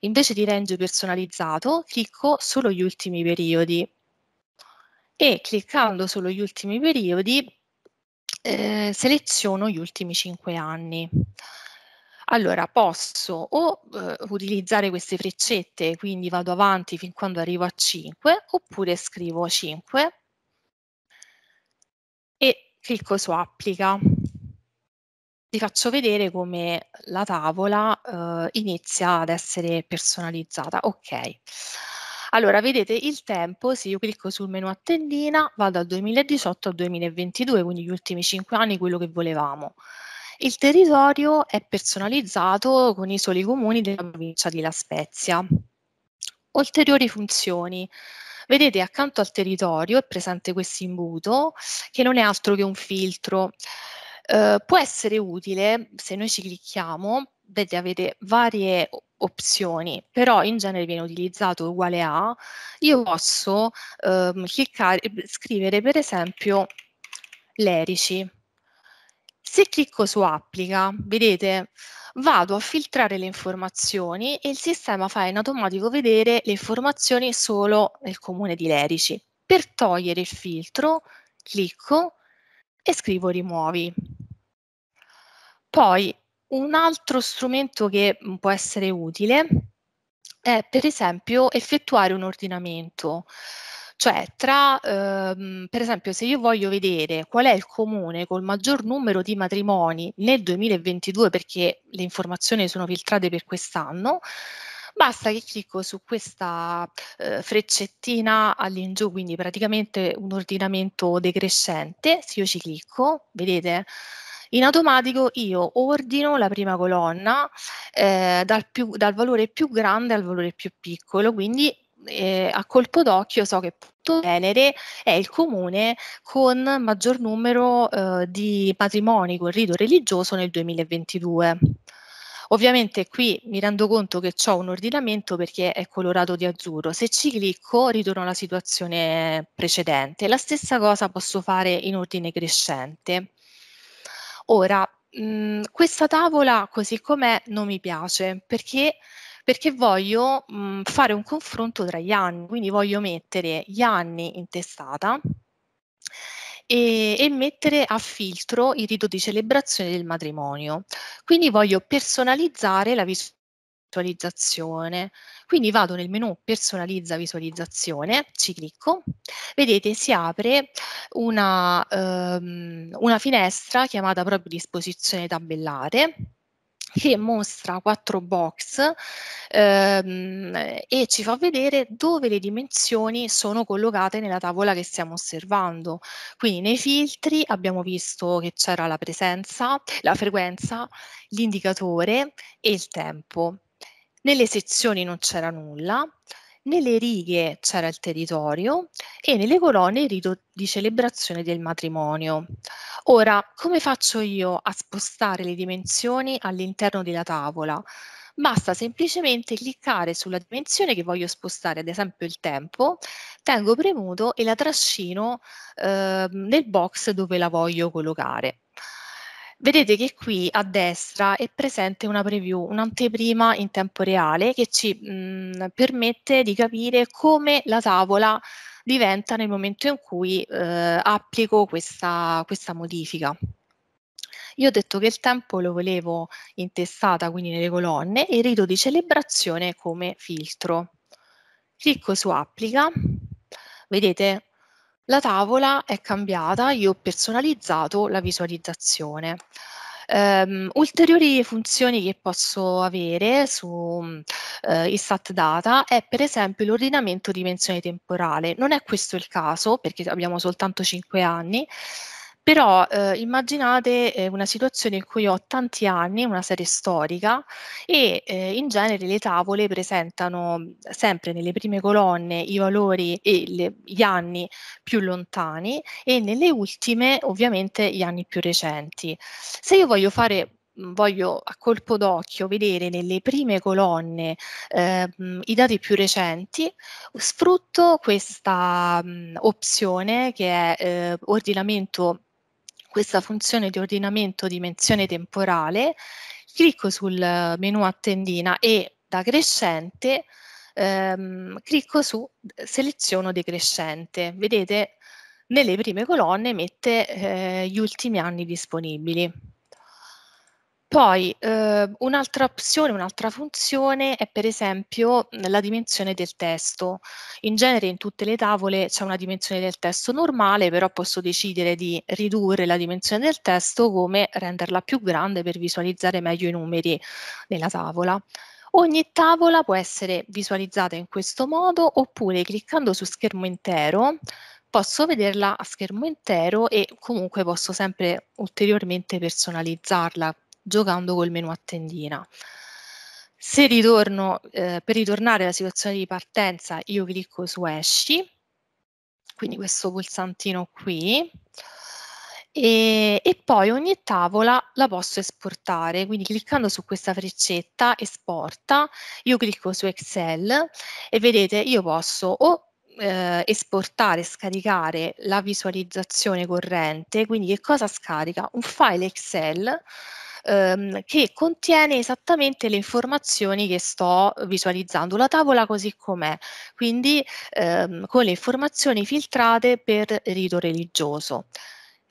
invece di range personalizzato clicco solo gli ultimi periodi e cliccando sugli ultimi periodi eh, seleziono gli ultimi 5 anni. Allora posso o eh, utilizzare queste freccette, quindi vado avanti fin quando arrivo a 5, oppure scrivo 5 e clicco su applica. ti faccio vedere come la tavola, uhm, inizia ad essere personalizzata. Okay. Allora vedete il tempo, se io clicco sul menu a tendina, va dal 2018 al 2022, quindi gli ultimi 5 anni, quello che volevamo. Il territorio è personalizzato con i soli comuni della provincia di La Spezia. Ulteriori funzioni. Vedete accanto al territorio è presente questo imbuto che non è altro che un filtro. Uhm, può essere utile se noi ci clicchiamo, vedete avete varie opzioni, però in genere viene utilizzato uguale a, io posso, uhm, cliccare e scrivere per esempio Lerici. Se clicco su applica, vedete, vado a filtrare le informazioni e il sistema fa in automatico vedere le informazioni solo nel comune di Lerici. Per togliere il filtro clicco e scrivo rimuovi. Poi un altro strumento che, mhmm, può essere utile è per esempio effettuare un ordinamento. Cioè tra uhm, per esempio se io voglio vedere qual è il comune col maggior numero di matrimoni nel 2022, perché le informazioni sono filtrate per quest'anno, basta che clicco su questa, uhm, freccettina all'ingiù, quindi praticamente un ordinamento decrescente, se io ci clicco, vedete, in automatico io ordino la prima colonna, ehm, dal più dal valore più grande al valore più piccolo, quindi, ehm, a colpo d'occhio so che Punto Venere è il comune con maggior numero, uhm, di matrimoni con rito religioso nel 2022. Ovviamente qui mi rendo conto che c'ho un ordinamento perché è colorato di azzurro. Se ci clicco ritorno alla situazione precedente. La stessa cosa posso fare in ordine crescente. Ora, mhmm, questa tavola così com'è non mi piace perché perché voglio, mhmm, fare un confronto tra gli anni, quindi voglio mettere gli anni in testata e e mettere a filtro il rito di celebrazione del matrimonio. Quindi voglio personalizzare la visualizzazione. Quindi vado nel menu personalizza visualizzazione, ci clicco, vedete si apre una, uhm, una finestra chiamata proprio disposizione tabellare che mostra 4 box, uhm, e ci fa vedere dove le dimensioni sono collocate nella tavola che stiamo osservando. Quindi nei filtri abbiamo visto che c'era la presenza, la frequenza, l'indicatore e il tempo. Nelle sezioni non c'era nulla, nelle righe c'era il territorio e nelle colonne il rito di celebrazione del matrimonio. Ora, come faccio io a spostare le dimensioni all'interno della tavola? Basta semplicemente cliccare sulla dimensione che voglio spostare, ad esempio il tempo, tengo premuto e la trascino, uhm, nel box dove la voglio collocare. Vedete che qui a destra è presente una preview, un'anteprima in tempo reale che ci, mhmm, permette di capire come la tavola diventa nel momento in cui, uhm, applico questa questa modifica. Io ho detto che il tempo lo volevo in testata, quindi nelle colonne, e rito di celebrazione come filtro. Clicco su applica, vedete la tavola è cambiata, io ho personalizzato la visualizzazione. Ehm, ulteriori funzioni che posso avere su, uhm, Istat Data è per esempio l'ordinamento dimensione temporale. Non è questo il caso, perché abbiamo soltanto 5 anni, però, uhm, immaginate, ehm, una situazione in cui ho tanti anni, una serie storica e, ehm, in genere le tavole presentano sempre nelle prime colonne i valori e le gli anni più lontani e nelle ultime ovviamente gli anni più recenti. Se io voglio fare mhmm, voglio a colpo d'occhio vedere nelle prime colonne, ehm, i dati più recenti, sfrutto questa, mhmm, opzione che è, ehm, ordinamento questa funzione di ordinamento dimensione temporale, clicco sul menu a tendina e da crescente, ehm, clicco su seleziono decrescente. Vedete nelle prime colonne mette, ehm, gli ultimi anni disponibili. Poi eh, un'altra opzione, un'altra funzione è per esempio la dimensione del testo. In genere in tutte le tavole c'è una dimensione del testo normale, però posso decidere di ridurre la dimensione del testo come renderla più grande per visualizzare meglio i numeri nella tavola. Ogni tavola può essere visualizzata in questo modo oppure cliccando su schermo intero posso vederla a schermo intero e comunque posso sempre ulteriormente personalizzarla giocando col menu a tendina. Se ritorno, eh, per ritornare alla situazione di partenza, io clicco su esci, quindi questo pulsantino qui, e, e, poi ogni tavola la posso esportare, quindi cliccando su questa freccetta esporta, io clicco su Excel e vedete io posso o eh, esportare, scaricare la visualizzazione corrente, quindi che cosa scarica? Un file Excel ehm, che contiene esattamente le informazioni che sto visualizzando, la tavola così com'è, quindi ehm, con le informazioni filtrate per rito religioso.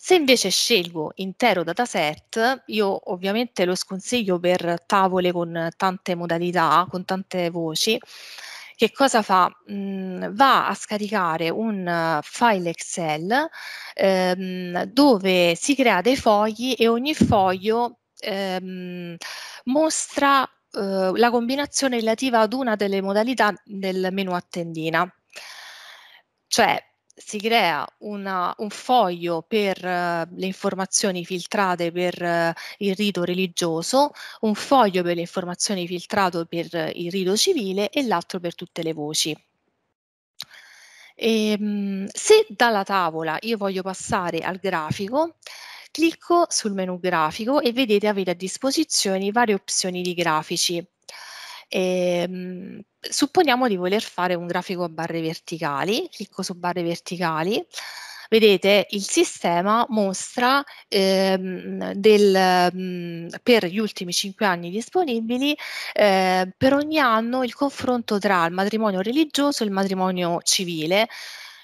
Se invece scelgo intero dataset, io ovviamente lo sconsiglio per tavole con tante modalità, con tante voci, che cosa fa? Mhmm, va a scaricare un file Excel ehm, dove si crea dei fogli e ogni foglio ehm, mostra eh, la combinazione relativa ad una delle modalità del menu a tendina. Cioè si crea una, un foglio per uh, le informazioni filtrate per uh, il rito religioso, un foglio per le informazioni filtrate per uh, il rito civile e l'altro per tutte le voci. E, ehm, se dalla tavola io voglio passare al grafico, Clicco sul menu grafico e vedete avete a disposizione varie opzioni di grafici. Ehm, supponiamo di voler fare un grafico a barre verticali, clicco su barre verticali, vedete il sistema mostra ehm, del, mm, per gli ultimi cinque anni disponibili eh, per ogni anno il confronto tra il matrimonio religioso e il matrimonio civile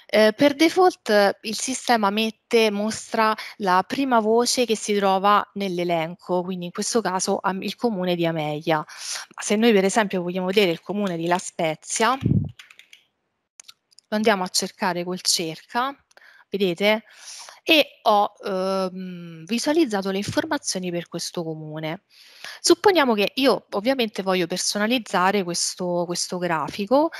eh, per default il sistema mette, mostra la prima voce che si trova nell'elenco, quindi in questo caso il comune di Amelia. Se noi per esempio vogliamo vedere il comune di La Spezia, lo andiamo a cercare col cerca, vedete? E ho ehm, visualizzato le informazioni per questo comune. Supponiamo che io ovviamente voglio personalizzare questo, questo grafico,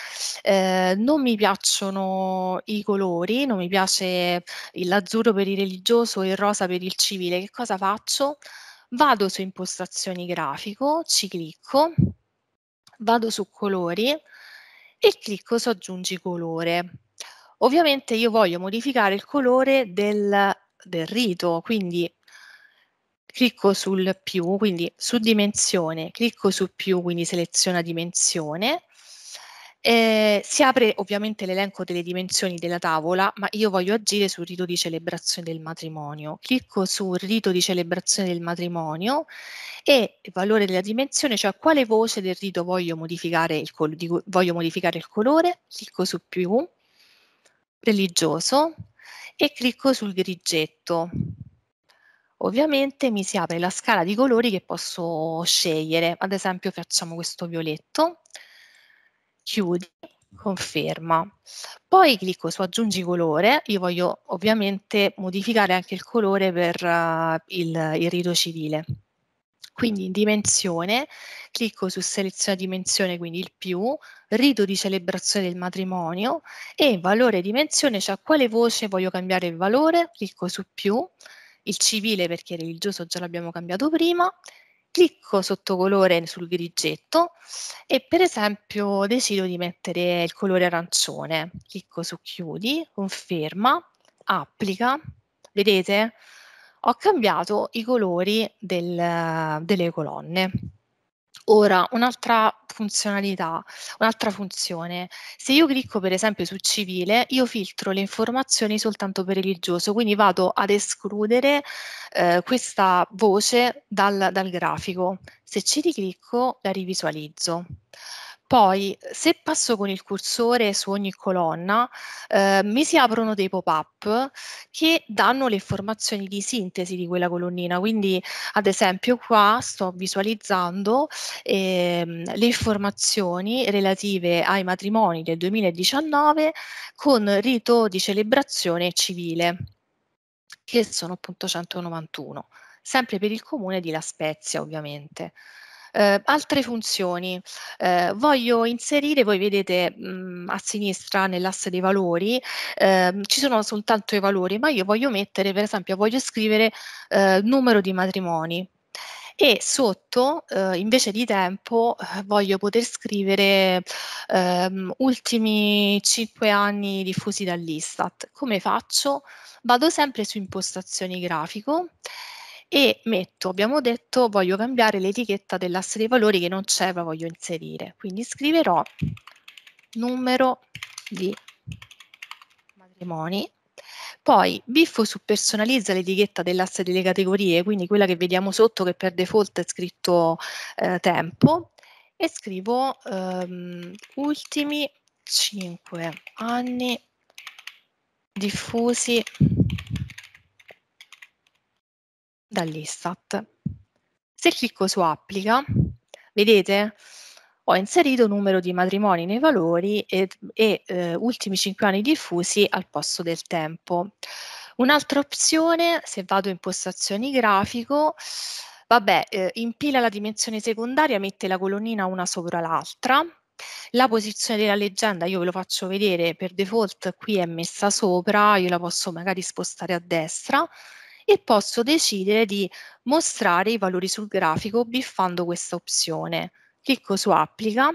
eh, non mi piacciono i colori, non mi piace l'azzurro per il religioso e il rosa per il civile, che cosa faccio? Vado su impostazioni grafico, ci clicco, vado su colori e clicco su aggiungi colore. Ovviamente io voglio modificare il colore del, del rito, quindi clicco sul più, quindi su dimensione, clicco su più, quindi seleziona dimensione. Eh, si apre ovviamente l'elenco delle dimensioni della tavola, ma io voglio agire sul rito di celebrazione del matrimonio. Clicco sul rito di celebrazione del matrimonio e il valore della dimensione, cioè quale voce del rito voglio modificare il, voglio modificare il colore, clicco su più, religioso e clicco sul grigetto. Ovviamente mi si apre la scala di colori che posso scegliere, ad esempio facciamo questo violetto, chiudi, conferma. Poi clicco su aggiungi colore, io voglio ovviamente modificare anche il colore per uh, il, il rito civile. Quindi in dimensione, clicco su seleziona dimensione, quindi il più, rito di celebrazione del matrimonio e valore dimensione, cioè a quale voce voglio cambiare il valore, clicco su più, il civile perché religioso già l'abbiamo cambiato prima, clicco sotto colore sul grigetto e per esempio decido di mettere il colore arancione, clicco su chiudi, conferma, applica, vedete? Ho cambiato i colori del, delle colonne. Ora, un'altra funzionalità, un'altra funzione. Se io clicco per esempio su civile, io filtro le informazioni soltanto per religioso, quindi vado ad escludere eh, questa voce dal, dal grafico. Se ci riclicco, la rivisualizzo. Poi, se passo con il cursore su ogni colonna, eh, mi si aprono dei pop-up che danno le informazioni di sintesi di quella colonnina. Quindi, ad esempio, qua sto visualizzando ehm, le informazioni relative ai matrimoni del 2019 con rito di celebrazione civile, che sono appunto 191, sempre per il comune di La Spezia, ovviamente. Eh, altre funzioni, eh, voglio inserire, voi vedete mh, mm, a sinistra nell'asse dei valori, eh, ci sono soltanto i valori, ma io voglio mettere, per esempio, voglio scrivere eh, numero di matrimoni e sotto eh, invece di tempo eh, voglio poter scrivere ehm, ultimi 5 anni diffusi dall'Istat. Come faccio? Vado sempre su impostazioni grafico e metto, abbiamo detto, voglio cambiare l'etichetta dell'asse dei valori che non c'è, ma voglio inserire. Quindi scriverò numero di matrimoni. Poi biffo su personalizza l'etichetta dell'asse delle categorie, quindi quella che vediamo sotto che per default è scritto eh, tempo e scrivo ehm, ultimi 5 anni diffusi dall'Istat. Se clicco su applica, vedete, ho inserito numero di matrimoni nei valori e, e eh, ultimi 5 anni diffusi al posto del tempo. Un'altra opzione, se vado in postazioni grafico, vabbè, eh, impila la dimensione secondaria, mette la colonnina una sopra l'altra. La posizione della leggenda io ve lo faccio vedere, per default qui è messa sopra, io la posso magari spostare a destra e posso decidere di mostrare i valori sul grafico biffando questa opzione. Clicco su applica,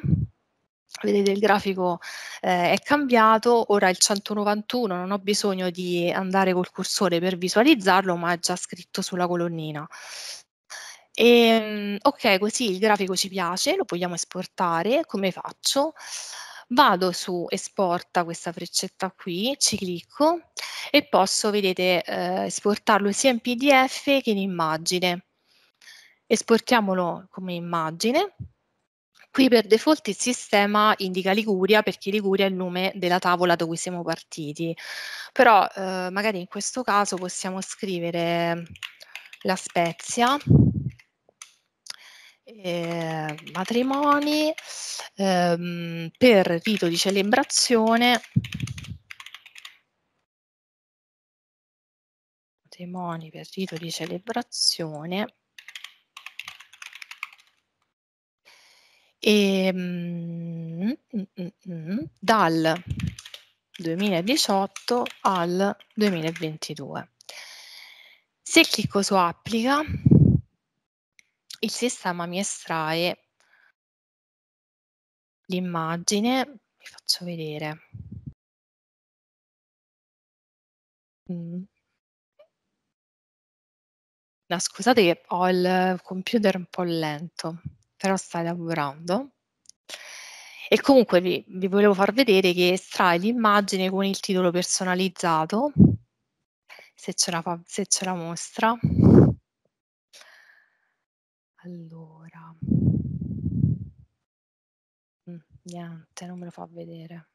vedete il grafico eh, è cambiato, ora il 191 non ho bisogno di andare col cursore per visualizzarlo ma è già scritto sulla colonnina. E, ehm, ok, così il grafico ci piace, lo vogliamo esportare, come faccio? Vado su esporta questa freccetta qui, ci clicco e posso, vedete, eh, esportarlo sia in PDF che in immagine. Esportiamolo come immagine. Qui per default il sistema indica Liguria perché Liguria è il nome della tavola da cui siamo partiti. Però eh, magari in questo caso possiamo scrivere la Spezia eh, matrimoni ehm, per rito di celebrazione. Matrimoni per rito di celebrazione. E, mm, mm, mm, dal 2018 al 2022. Se clicco su applica il sistema mi estrae l'immagine, vi faccio vedere. Mm. No, scusate ho il computer un po' lento, però sta lavorando. E comunque vi, vi volevo far vedere che estrae l'immagine con il titolo personalizzato, se ce la, fa, se ce la mostra. Allora. Mh, niente, non me lo fa vedere.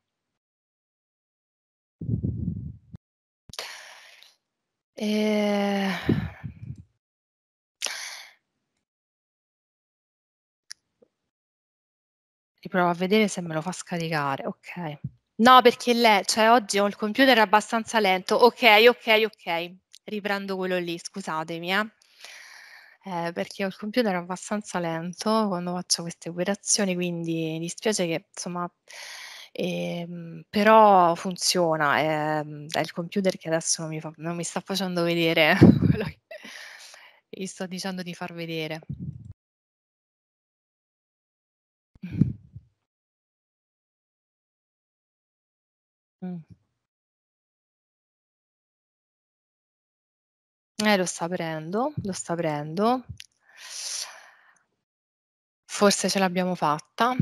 Ehm Riprovo a vedere se me lo fa scaricare, okay. No, perché le cioè oggi ho il computer abbastanza lento. Okay, okay, okay. Riprendo quello lì, scusatemi, eh eh, perché ho il computer abbastanza lento quando faccio queste operazioni, quindi mi dispiace che insomma, ehm, però funziona. Ehm, è il computer che adesso non mi, fa, non mi sta facendo vedere quello che gli sto dicendo di far vedere. Mm. Eh, lo sta aprendo, lo sta aprendo. Forse ce l'abbiamo fatta.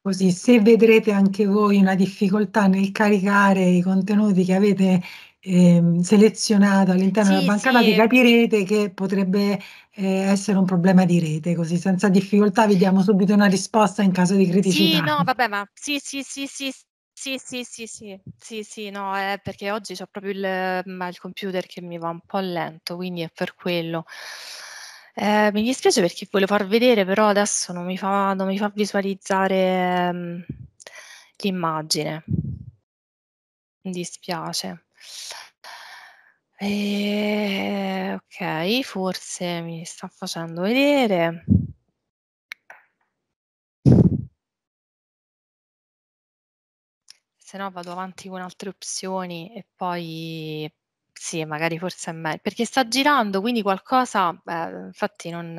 Così, se vedrete anche voi una difficoltà nel caricare i contenuti che avete ehm, selezionato all'interno della Sì, banca dati, sì. capirete che potrebbe eh, essere un problema di rete, così senza difficoltà vi diamo subito una risposta in caso di Sì, criticità. no, vabbè, ma sì, sì, sì, sì, sì, sì, sì, sì, sì, sì, no, è perché oggi c'ho proprio il, mm, il computer che mi va un po' lento, quindi è per quello. Eh, mi dispiace perché volevo far vedere, però adesso non mi fa, non mi fa visualizzare um, l'immagine. Mi dispiace. E... Ok, forse mi sta facendo vedere. Se no vado avanti con altre opzioni e poi sì, magari forse è meglio. Perché sta girando, quindi qualcosa, eh, infatti non...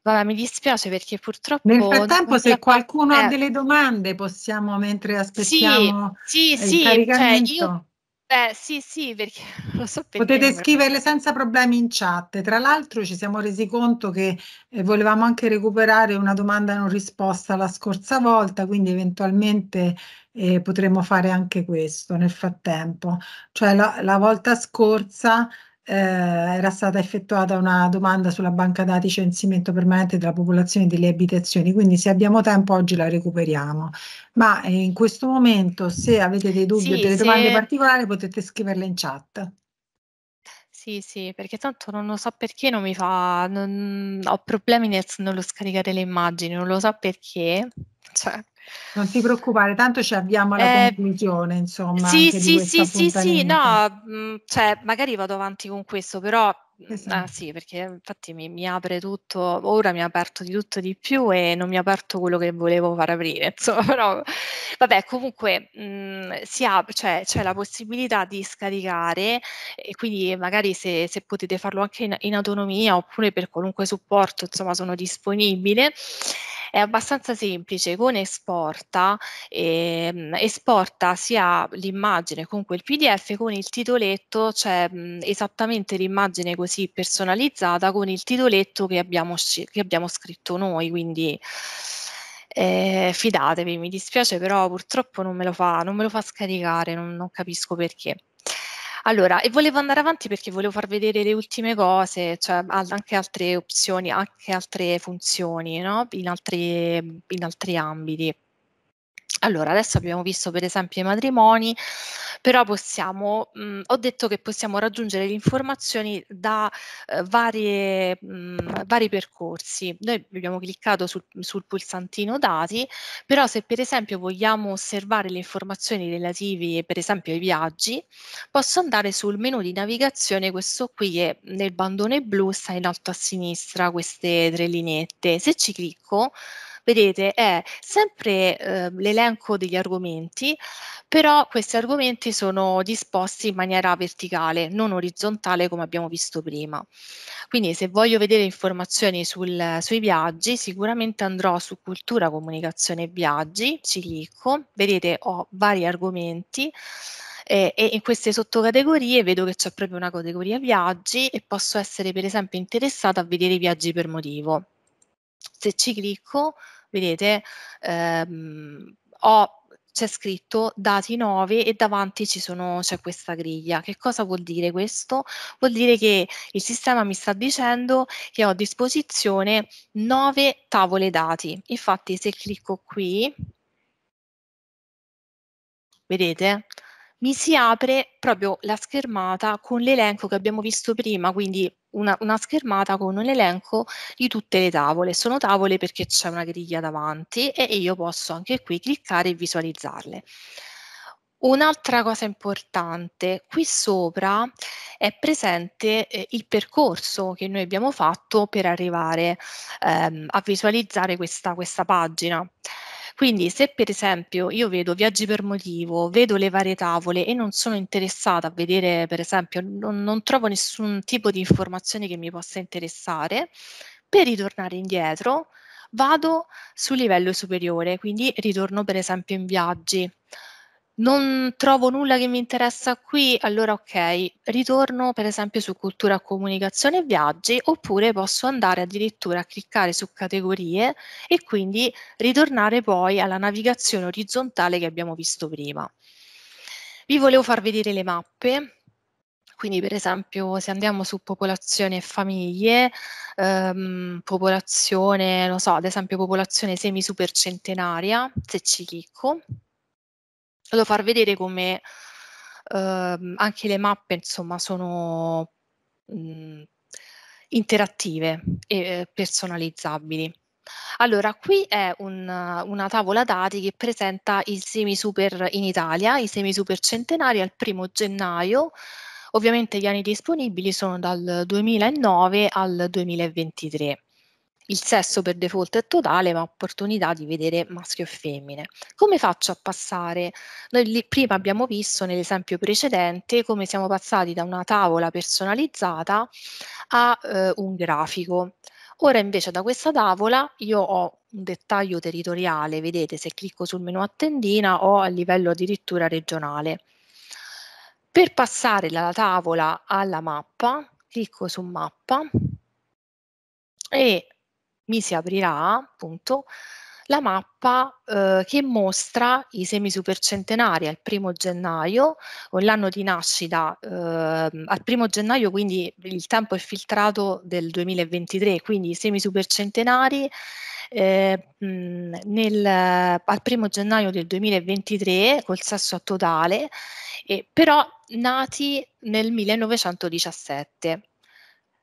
Vabbè, mi dispiace perché purtroppo... Nel frattempo, se qualcuno eh, ha delle domande, possiamo, mentre sì, aspettiamo sì, il sì, cioè io... Eh, sì, sì, perché lo so perché Potete scriverle senza problemi in chat. Tra l'altro ci siamo resi conto che eh, volevamo anche recuperare una domanda non risposta la scorsa volta, quindi eventualmente eh, potremo fare anche questo nel frattempo. Cioè la, la volta scorsa eh, era stata effettuata una domanda sulla banca dati censimento permanente della popolazione e delle abitazioni, quindi se abbiamo tempo oggi la recuperiamo. Ma eh, in questo momento, se avete dei dubbi o Sì, delle domande se... particolari, potete scriverle in chat. Sì, sì, perché tanto non lo so perché non mi fa, non- ho problemi nel, nello scaricare le immagini, non lo so perché. Cioè, Non ti preoccupare, tanto ci avviamo alla eh, conclusione, insomma, sì, anche di sì, questo sì, sì, sì, appuntamento. no, cioè magari vado avanti con questo, però ah, Esatto. sì, perché infatti mi, mi apre tutto, ora mi ha aperto di tutto di più e non mi ha aperto quello che volevo far aprire, insomma, però vabbè, comunque mh, si apre, cioè c'è la possibilità di scaricare e quindi magari se, se potete farlo anche in, in autonomia oppure per qualunque supporto, insomma, sono disponibile. È abbastanza semplice, con Esporta ehm, esporta sia l'immagine con quel PDF con il titoletto, cioè mh, esattamente l'immagine così personalizzata con il titoletto che abbiamo, che abbiamo scritto noi, quindi eh, fidatevi, mi dispiace però purtroppo non me lo fa, non me lo fa scaricare, non, non capisco perché. Allora, e volevo andare avanti perché volevo far vedere le ultime cose, cioè anche altre opzioni, anche altre funzioni, no? In altri, in altri ambiti. Allora, adesso abbiamo visto per esempio i matrimoni, però possiamo, mh, ho detto che possiamo raggiungere le informazioni da eh, varie, mh, vari percorsi. Noi abbiamo cliccato sul, sul, pulsantino dati, però se per esempio vogliamo osservare le informazioni relative per esempio ai viaggi, posso andare sul menu di navigazione, questo qui che nel bandone blu sta in alto a sinistra, queste tre lineette. Se ci clicco, vedete, è sempre eh, l'elenco degli argomenti, però questi argomenti sono disposti in maniera verticale, non orizzontale come abbiamo visto prima. Quindi se voglio vedere informazioni sul, sui viaggi, sicuramente andrò su cultura, comunicazione e viaggi, ci clicco, vedete ho vari argomenti e in queste sottocategorie vedo che c'è proprio una categoria viaggi e posso essere per esempio interessata a vedere i viaggi per motivo. Se ci clicco vedete, ehm, ho c'è scritto dati 9 e davanti sono, c'è questa griglia. Che cosa vuol dire questo? Vuol dire che il sistema mi sta dicendo che ho a disposizione 9 tavole dati. Infatti se clicco qui, vedete? Mi si apre proprio la schermata con l'elenco che abbiamo visto prima, quindi una, una, schermata con un elenco di tutte le tavole. Sono tavole perché c'è una griglia davanti e io posso anche qui cliccare e visualizzarle. Un'altra cosa importante, qui sopra è presente eh, il percorso che noi abbiamo fatto per arrivare ehm, a visualizzare questa, questa pagina. Quindi se per esempio io vedo viaggi per motivo, vedo le varie tavole e non sono interessata a vedere per esempio, non, non trovo nessun tipo di informazione che mi possa interessare, per ritornare indietro vado sul livello superiore, quindi ritorno per esempio in viaggi non trovo nulla che mi interessa qui, allora ok, ritorno per esempio su cultura, comunicazione e viaggi, oppure posso andare addirittura a cliccare su categorie e quindi ritornare poi alla navigazione orizzontale che abbiamo visto prima. Vi volevo far vedere le mappe. Quindi per esempio se andiamo su popolazione e famiglie, ehm, popolazione, non so, ad esempio popolazione semi-supercentenaria, se ci clicco, volevo far vedere come ehm, anche le mappe insomma sono mh, interattive e personalizzabili. Allora, qui è un, una tavola dati che presenta i semi super in Italia, i semi super centenari al primo gennaio Ovviamente gli anni disponibili sono dal 2009 al 2023. Il sesso per default è totale, ma opportunità di vedere maschio e femmine. Come faccio a passare? Noi lì prima abbiamo visto nell'esempio precedente come siamo passati da una tavola personalizzata a eh, un grafico. Ora invece da questa tavola io ho un dettaglio territoriale, vedete se clicco sul menu a tendina ho a livello addirittura regionale. Per passare dalla tavola alla mappa, clicco su mappa e mi si aprirà appunto la mappa eh, che mostra i semi supercentenari al primo gennaio o l'anno di nascita eh, al primo gennaio quindi il tempo è filtrato del 2023 quindi i semi supercentenari eh, al primo gennaio del 2023 col sesso totale eh, però nati nel 1917.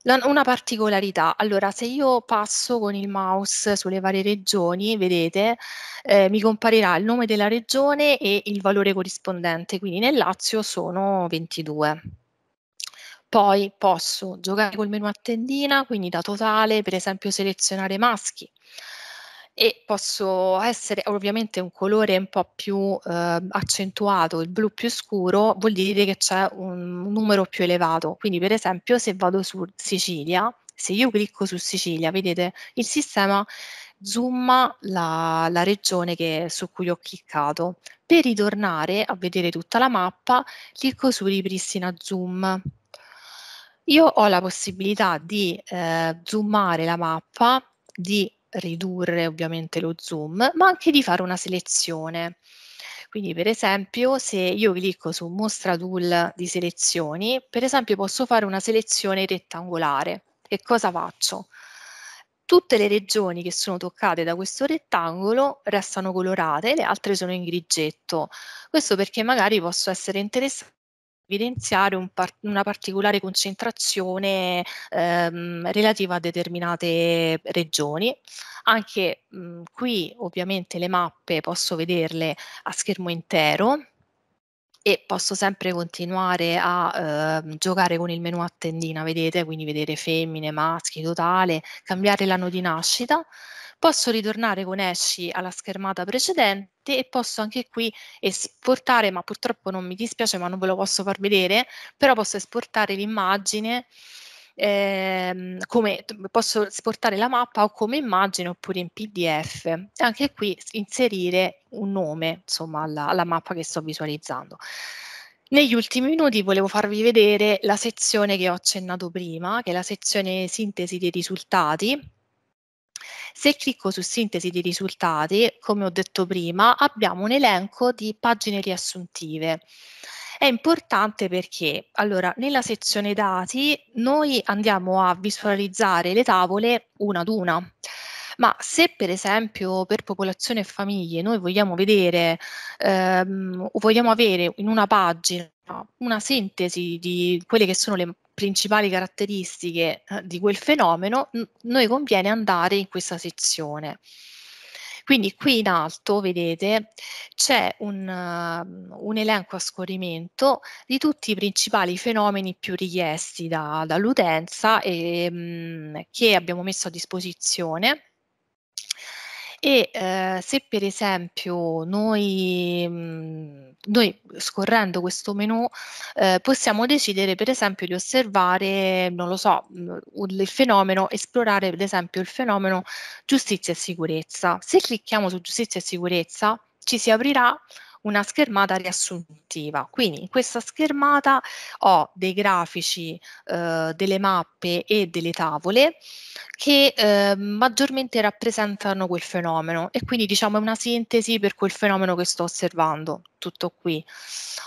La, una particolarità, allora se io passo con il mouse sulle varie regioni, vedete, eh, mi comparirà il nome della regione e il valore corrispondente, quindi nel Lazio sono 22. Poi posso giocare col menu a tendina, quindi da totale, per esempio selezionare maschi e posso essere ovviamente un colore un po' più eh, accentuato, il blu più scuro vuol dire che c'è un, numero più elevato. Quindi per esempio se vado su Sicilia, se io clicco su Sicilia, vedete il sistema zooma la, la regione che, su cui ho cliccato. Per ritornare a vedere tutta la mappa, clicco su ripristina zoom. Io ho la possibilità di eh, zoomare la mappa, di ridurre ovviamente lo zoom, ma anche di fare una selezione. Quindi per esempio se io clicco su mostra tool di selezioni, per esempio posso fare una selezione rettangolare. Che cosa faccio? Tutte le regioni che sono toccate da questo rettangolo restano colorate, le altre sono in grigetto. Questo perché magari posso essere interessato evidenziare un par una particolare concentrazione ehm, relativa a determinate regioni. Anche mh, qui ovviamente le mappe posso vederle a schermo intero e posso sempre continuare a eh, giocare con il menu a tendina, vedete, quindi vedere femmine, maschi, totale, cambiare l'anno di nascita Posso ritornare con esci alla schermata precedente e posso anche qui esportare, ma purtroppo non mi dispiace, ma non ve lo posso far vedere, però posso esportare l'immagine come posso esportare la mappa o come immagine oppure in PDF e anche qui inserire un nome insomma alla, alla mappa che sto visualizzando. Negli ultimi minuti volevo farvi vedere la sezione che ho accennato prima, che è la sezione sintesi dei risultati, se clicco su sintesi di risultati, come ho detto prima, abbiamo un elenco di pagine riassuntive. È importante perché, allora, nella sezione dati noi andiamo a visualizzare le tavole una ad una. Ma se per esempio per popolazione e famiglie noi vogliamo vedere ehm, vogliamo avere in una pagina una sintesi di quelle che sono le principali caratteristiche eh, di quel fenomeno, n- noi conviene andare in questa sezione. Quindi qui in alto, vedete, c'è un, uh, un, elenco a scorrimento di tutti i principali fenomeni più richiesti da, dall'utenza e mh, mm, che abbiamo messo a disposizione e eh, se per esempio noi, mh, noi scorrendo questo menu eh, possiamo decidere per esempio di osservare, non lo so, mh, il fenomeno, esplorare ad esempio il fenomeno giustizia e sicurezza. Se clicchiamo su giustizia e sicurezza ci si aprirà una schermata riassuntiva. Quindi in questa schermata ho dei grafici, eh, delle mappe e delle tavole che eh, maggiormente rappresentano quel fenomeno e quindi diciamo è una sintesi per quel fenomeno che sto osservando. Tutto qui.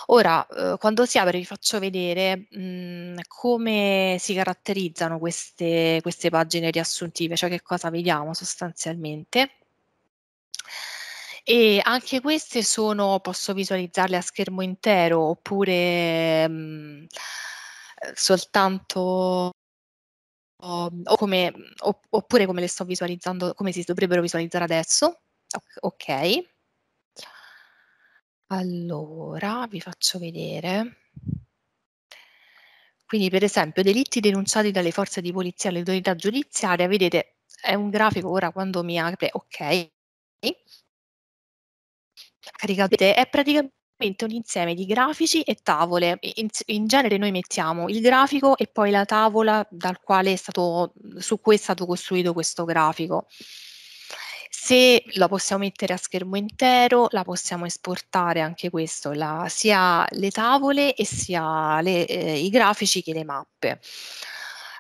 Ora, eh, quando si apre vi faccio vedere mh, mm, come si caratterizzano queste, queste pagine riassuntive, cioè che cosa vediamo sostanzialmente. E anche queste sono, posso visualizzarle a schermo intero oppure mh, mm, soltanto o, come, oppure come le sto visualizzando, come si dovrebbero visualizzare adesso. Ok. Allora, vi faccio vedere. Quindi, per esempio, delitti denunciati dalle forze di polizia all'autorità giudiziaria, vedete, è un grafico ora quando mi apre, ok. Caricate, è praticamente un insieme di grafici e tavole. In, in, genere noi mettiamo il grafico e poi la tavola dal quale è stato, su cui è stato costruito questo grafico. Se la possiamo mettere a schermo intero, la possiamo esportare anche questo, la, sia le tavole e sia le, eh, i grafici che le mappe.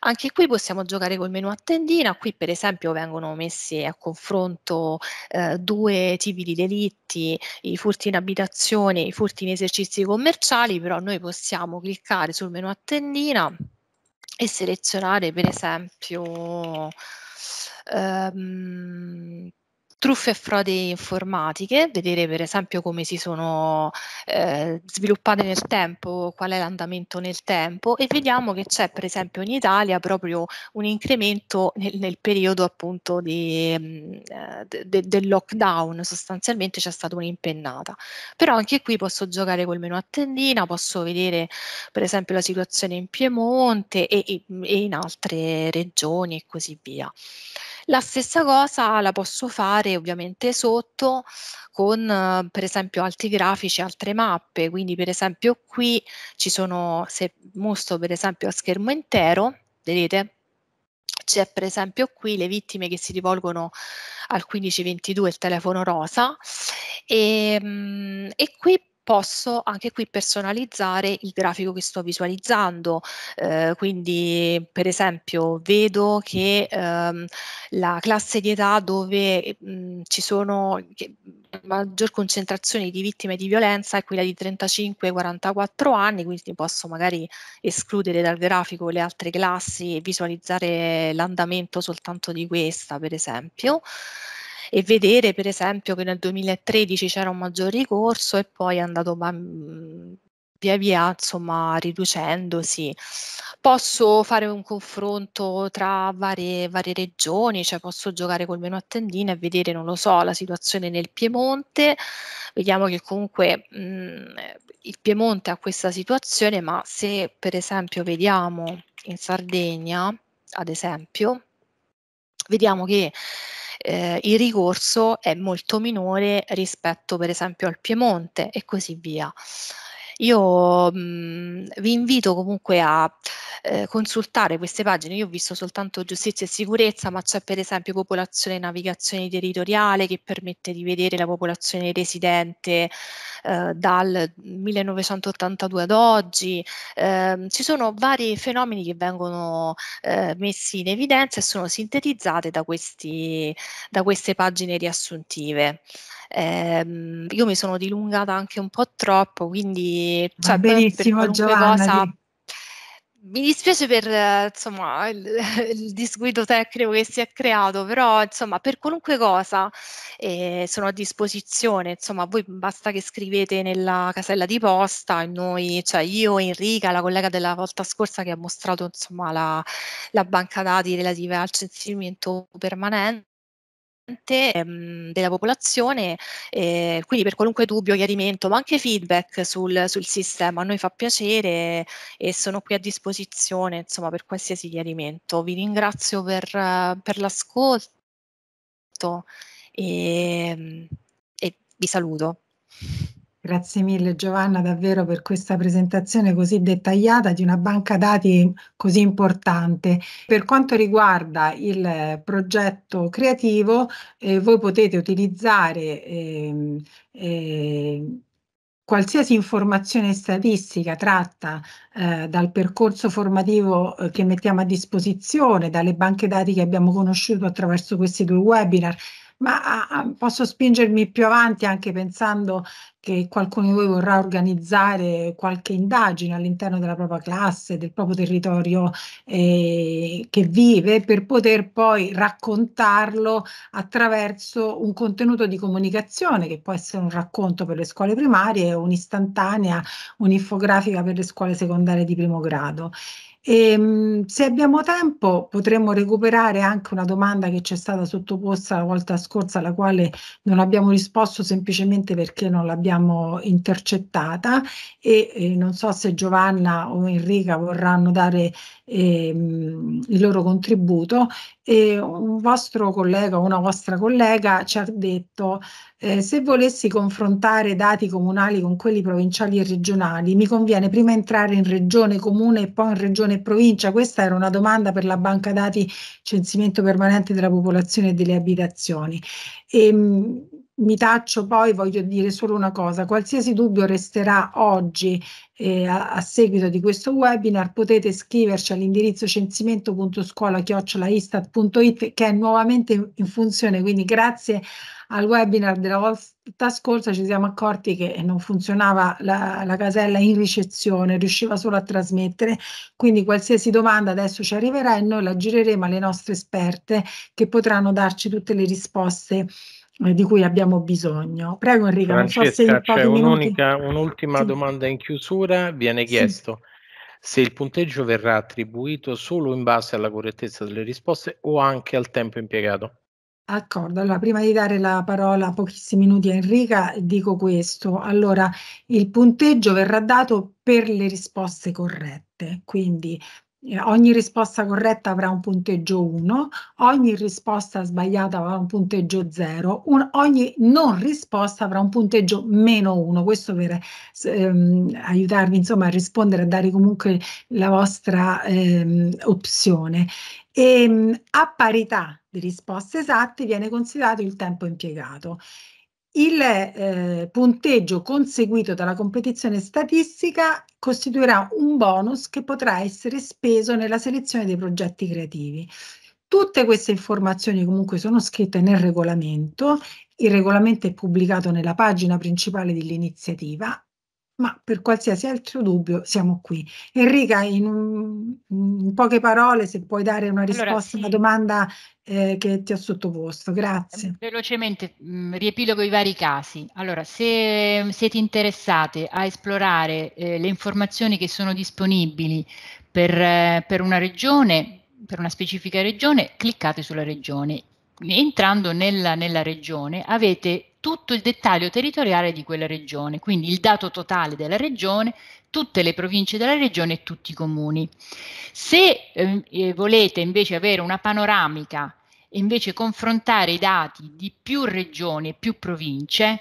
Anche qui possiamo giocare col menu a tendina, qui per esempio vengono messi a confronto eh, due tipi di delitti, i furti in abitazione, i furti in esercizi commerciali, però noi possiamo cliccare sul menu a tendina e selezionare per esempio ehm, truffe e frodi informatiche, vedere per esempio come si sono eh, sviluppate nel tempo, qual è l'andamento nel tempo e vediamo che c'è per esempio in Italia proprio un incremento nel, nel periodo appunto di, mm, eh, de, del lockdown, sostanzialmente c'è stata un'impennata. Però anche qui posso giocare col menu a tendina, posso vedere per esempio la situazione in Piemonte e, e, e in altre regioni e così via. La stessa cosa la posso fare ovviamente sotto con per esempio altri grafici, altre mappe, quindi per esempio qui ci sono, se mostro per esempio a schermo intero, vedete? C'è per esempio qui le vittime che si rivolgono al 1522, il telefono rosa, e, ehm, e qui posso anche qui personalizzare il grafico che sto visualizzando. Eh, quindi, per esempio, vedo che ehm, la classe di età dove mh, mhmm, ci sono maggior concentrazione di vittime di violenza è quella di 35-44 anni, quindi posso magari escludere dal grafico le altre classi e visualizzare l'andamento soltanto di questa, per esempio e vedere per esempio che nel 2013 c'era un maggior ricorso e poi è andato mhmm, via via insomma riducendosi. Posso fare un confronto tra varie, varie regioni, cioè posso giocare col menu a tendina e vedere, non lo so, la situazione nel Piemonte. Vediamo che comunque mh, mhmm, il Piemonte ha questa situazione, ma se per esempio vediamo in Sardegna, ad esempio, vediamo che eh, il ricorso è molto minore rispetto per esempio al Piemonte e così via. Io mh, mhmm, vi invito comunque a eh, consultare queste pagine. Io ho visto soltanto giustizia e sicurezza, ma c'è per esempio popolazione e navigazione territoriale che permette di vedere la popolazione residente eh, dal 1982 ad oggi. Eh, ci sono vari fenomeni che vengono eh, messi in evidenza e sono sintetizzate da, questi, da queste pagine riassuntive. Eh, io mi sono dilungata anche un po' troppo, quindi cioè, benissimo, per Giovanna, cosa, sì. Mi dispiace per insomma il, il, disguido tecnico che si è creato, però insomma per qualunque cosa eh, sono a disposizione, insomma voi basta che scrivete nella casella di posta noi, cioè io, Enrica, la collega della volta scorsa che ha mostrato insomma la, la banca dati relativa al censimento permanente ehm, della popolazione, eh, quindi per qualunque dubbio, chiarimento, ma anche feedback sul, sul, sistema, a noi fa piacere e sono qui a disposizione insomma, per qualsiasi chiarimento. Vi ringrazio per, per l'ascolto e, e vi saluto. Grazie mille Giovanna davvero per questa presentazione così dettagliata di una banca dati così importante. Per quanto riguarda il progetto creativo, eh, voi potete utilizzare eh, eh, qualsiasi informazione statistica tratta eh, dal percorso formativo eh, che mettiamo a disposizione, dalle banche dati che abbiamo conosciuto attraverso questi due webinar, ma a, posso spingermi più avanti anche pensando che qualcuno di voi vorrà organizzare qualche indagine all'interno della propria classe, del proprio territorio eh, che vive, per poter poi raccontarlo attraverso un contenuto di comunicazione che può essere un racconto per le scuole primarie, un'istantanea, un'infografica per le scuole secondarie di primo grado. E, ehm, se abbiamo tempo potremmo recuperare anche una domanda che ci è stata sottoposta la volta scorsa, alla quale non abbiamo risposto semplicemente perché non l'abbiamo intercettata e, e non so se Giovanna o Enrica vorranno dare ehm, il loro contributo. E un vostro collega o una vostra collega ci ha detto eh, se volessi confrontare dati comunali con quelli provinciali e regionali, mi conviene prima entrare in regione comune e poi in regione e provincia? Questa era una domanda per la banca dati censimento permanente della popolazione e delle abitazioni. E, ehm, mi taccio poi, voglio dire solo una cosa, qualsiasi dubbio resterà oggi eh, a, a, seguito di questo webinar potete scriverci all'indirizzo censimento.scuola-istat.it che è nuovamente in, funzione, quindi grazie al webinar della volta scorsa ci siamo accorti che non funzionava la, la casella in ricezione, riusciva solo a trasmettere, quindi qualsiasi domanda adesso ci arriverà e noi la gireremo alle nostre esperte che potranno darci tutte le risposte di cui abbiamo bisogno. Prego Enrico, Francesca, non so se c'è un'unica, un'ultima sì. domanda in chiusura, viene chiesto sì. se il punteggio verrà attribuito solo in base alla correttezza delle risposte o anche al tempo impiegato. D'accordo, allora prima di dare la parola pochissimi minuti a Enrica, dico questo. Allora, il punteggio verrà dato per le risposte corrette, quindi ogni risposta corretta avrà un punteggio 1, ogni risposta sbagliata avrà un punteggio 0, un, ogni non risposta avrà un punteggio meno 1. Questo per ehm, aiutarvi insomma a rispondere, a dare comunque la vostra ehm, opzione. E, ehm, a parità di risposte esatte viene considerato il tempo impiegato. Il eh, punteggio conseguito dalla competizione statistica costituirà un bonus che potrà essere speso nella selezione dei progetti creativi. Tutte queste informazioni comunque sono scritte nel regolamento, il regolamento è pubblicato nella pagina principale dell'iniziativa ma per qualsiasi altro dubbio siamo qui. Enrica, in, un, in poche parole, se puoi dare una risposta allora, sì. alla domanda eh, che ti ho sottoposto, grazie. Velocemente mh, mm, riepilogo i vari casi. Allora, se siete interessate a esplorare eh, le informazioni che sono disponibili per, eh, per una regione, per una specifica regione, cliccate sulla regione entrando nella, nella, regione avete tutto il dettaglio territoriale di quella regione, quindi il dato totale della regione, tutte le province della regione e tutti i comuni. Se ehm, eh, volete invece avere una panoramica e invece confrontare i dati di più regioni e più province,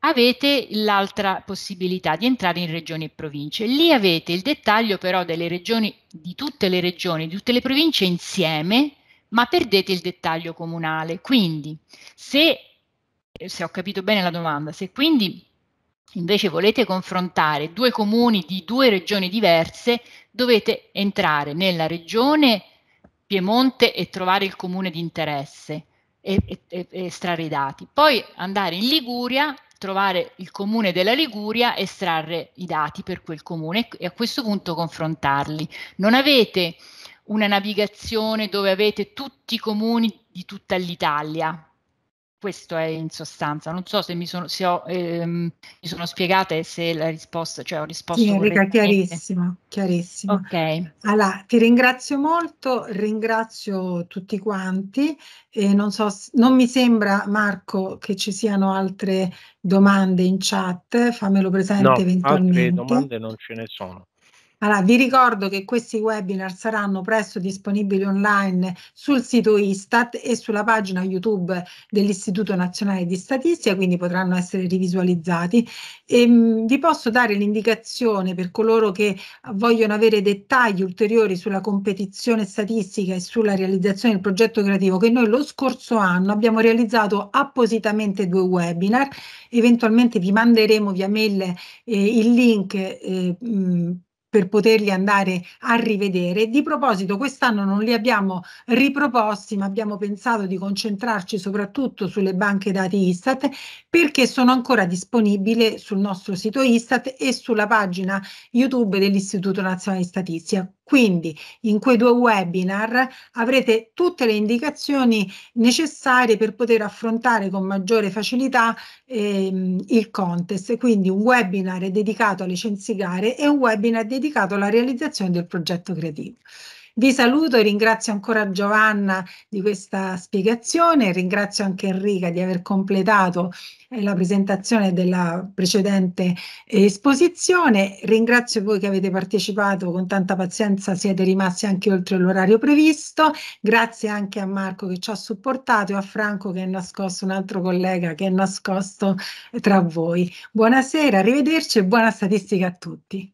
avete l'altra possibilità di entrare in regioni e province. Lì avete il dettaglio però delle regioni, di tutte le regioni, di tutte le province insieme, ma perdete il dettaglio comunale. Quindi, se, se ho capito bene la domanda, se quindi invece volete confrontare due comuni di due regioni diverse, dovete entrare nella regione Piemonte e trovare il comune di interesse e, e, e estrarre i dati. Poi andare in Liguria, trovare il comune della Liguria, estrarre i dati per quel comune e a questo punto confrontarli. Non avete una navigazione dove avete tutti i comuni di tutta l'Italia. Questo è in sostanza. Non so se mi sono, se ho, ehm, mi sono spiegata e se la risposta, cioè ho risposto. Sì, Enrica, chiarissimo, chiarissimo. Ok. Allora, ti ringrazio molto, ringrazio tutti quanti. E non so, non mi sembra, Marco, che ci siano altre domande in chat, fammelo presente no, eventualmente. Altre domande non ce ne sono. Allora, vi ricordo che questi webinar saranno presto disponibili online sul sito Istat e sulla pagina YouTube dell'Istituto Nazionale di Statistica, quindi potranno essere rivisualizzati. E, ehm, mh, vi posso dare l'indicazione per coloro che vogliono avere dettagli ulteriori sulla competizione statistica e sulla realizzazione del progetto creativo che noi lo scorso anno abbiamo realizzato appositamente due webinar, eventualmente vi manderemo via mail eh, il link eh, mh, per poterli andare a rivedere. Di proposito, quest'anno non li abbiamo riproposti, ma abbiamo pensato di concentrarci soprattutto sulle banche dati Istat perché sono ancora disponibili sul nostro sito Istat e sulla pagina YouTube dell'Istituto Nazionale di Statistica. Quindi in quei due webinar avrete tutte le indicazioni necessarie per poter affrontare con maggiore facilità ehm, il contest. Quindi un webinar dedicato alle censigare e un webinar dedicato alla realizzazione del progetto creativo. Vi saluto e ringrazio ancora Giovanna di questa spiegazione, ringrazio anche Enrica di aver completato eh, la presentazione della precedente esposizione, ringrazio voi che avete partecipato con tanta pazienza, siete rimasti anche oltre l'orario previsto, grazie anche a Marco che ci ha supportato e a Franco che è nascosto, un altro collega che è nascosto tra voi. Buonasera, arrivederci e buona statistica a tutti.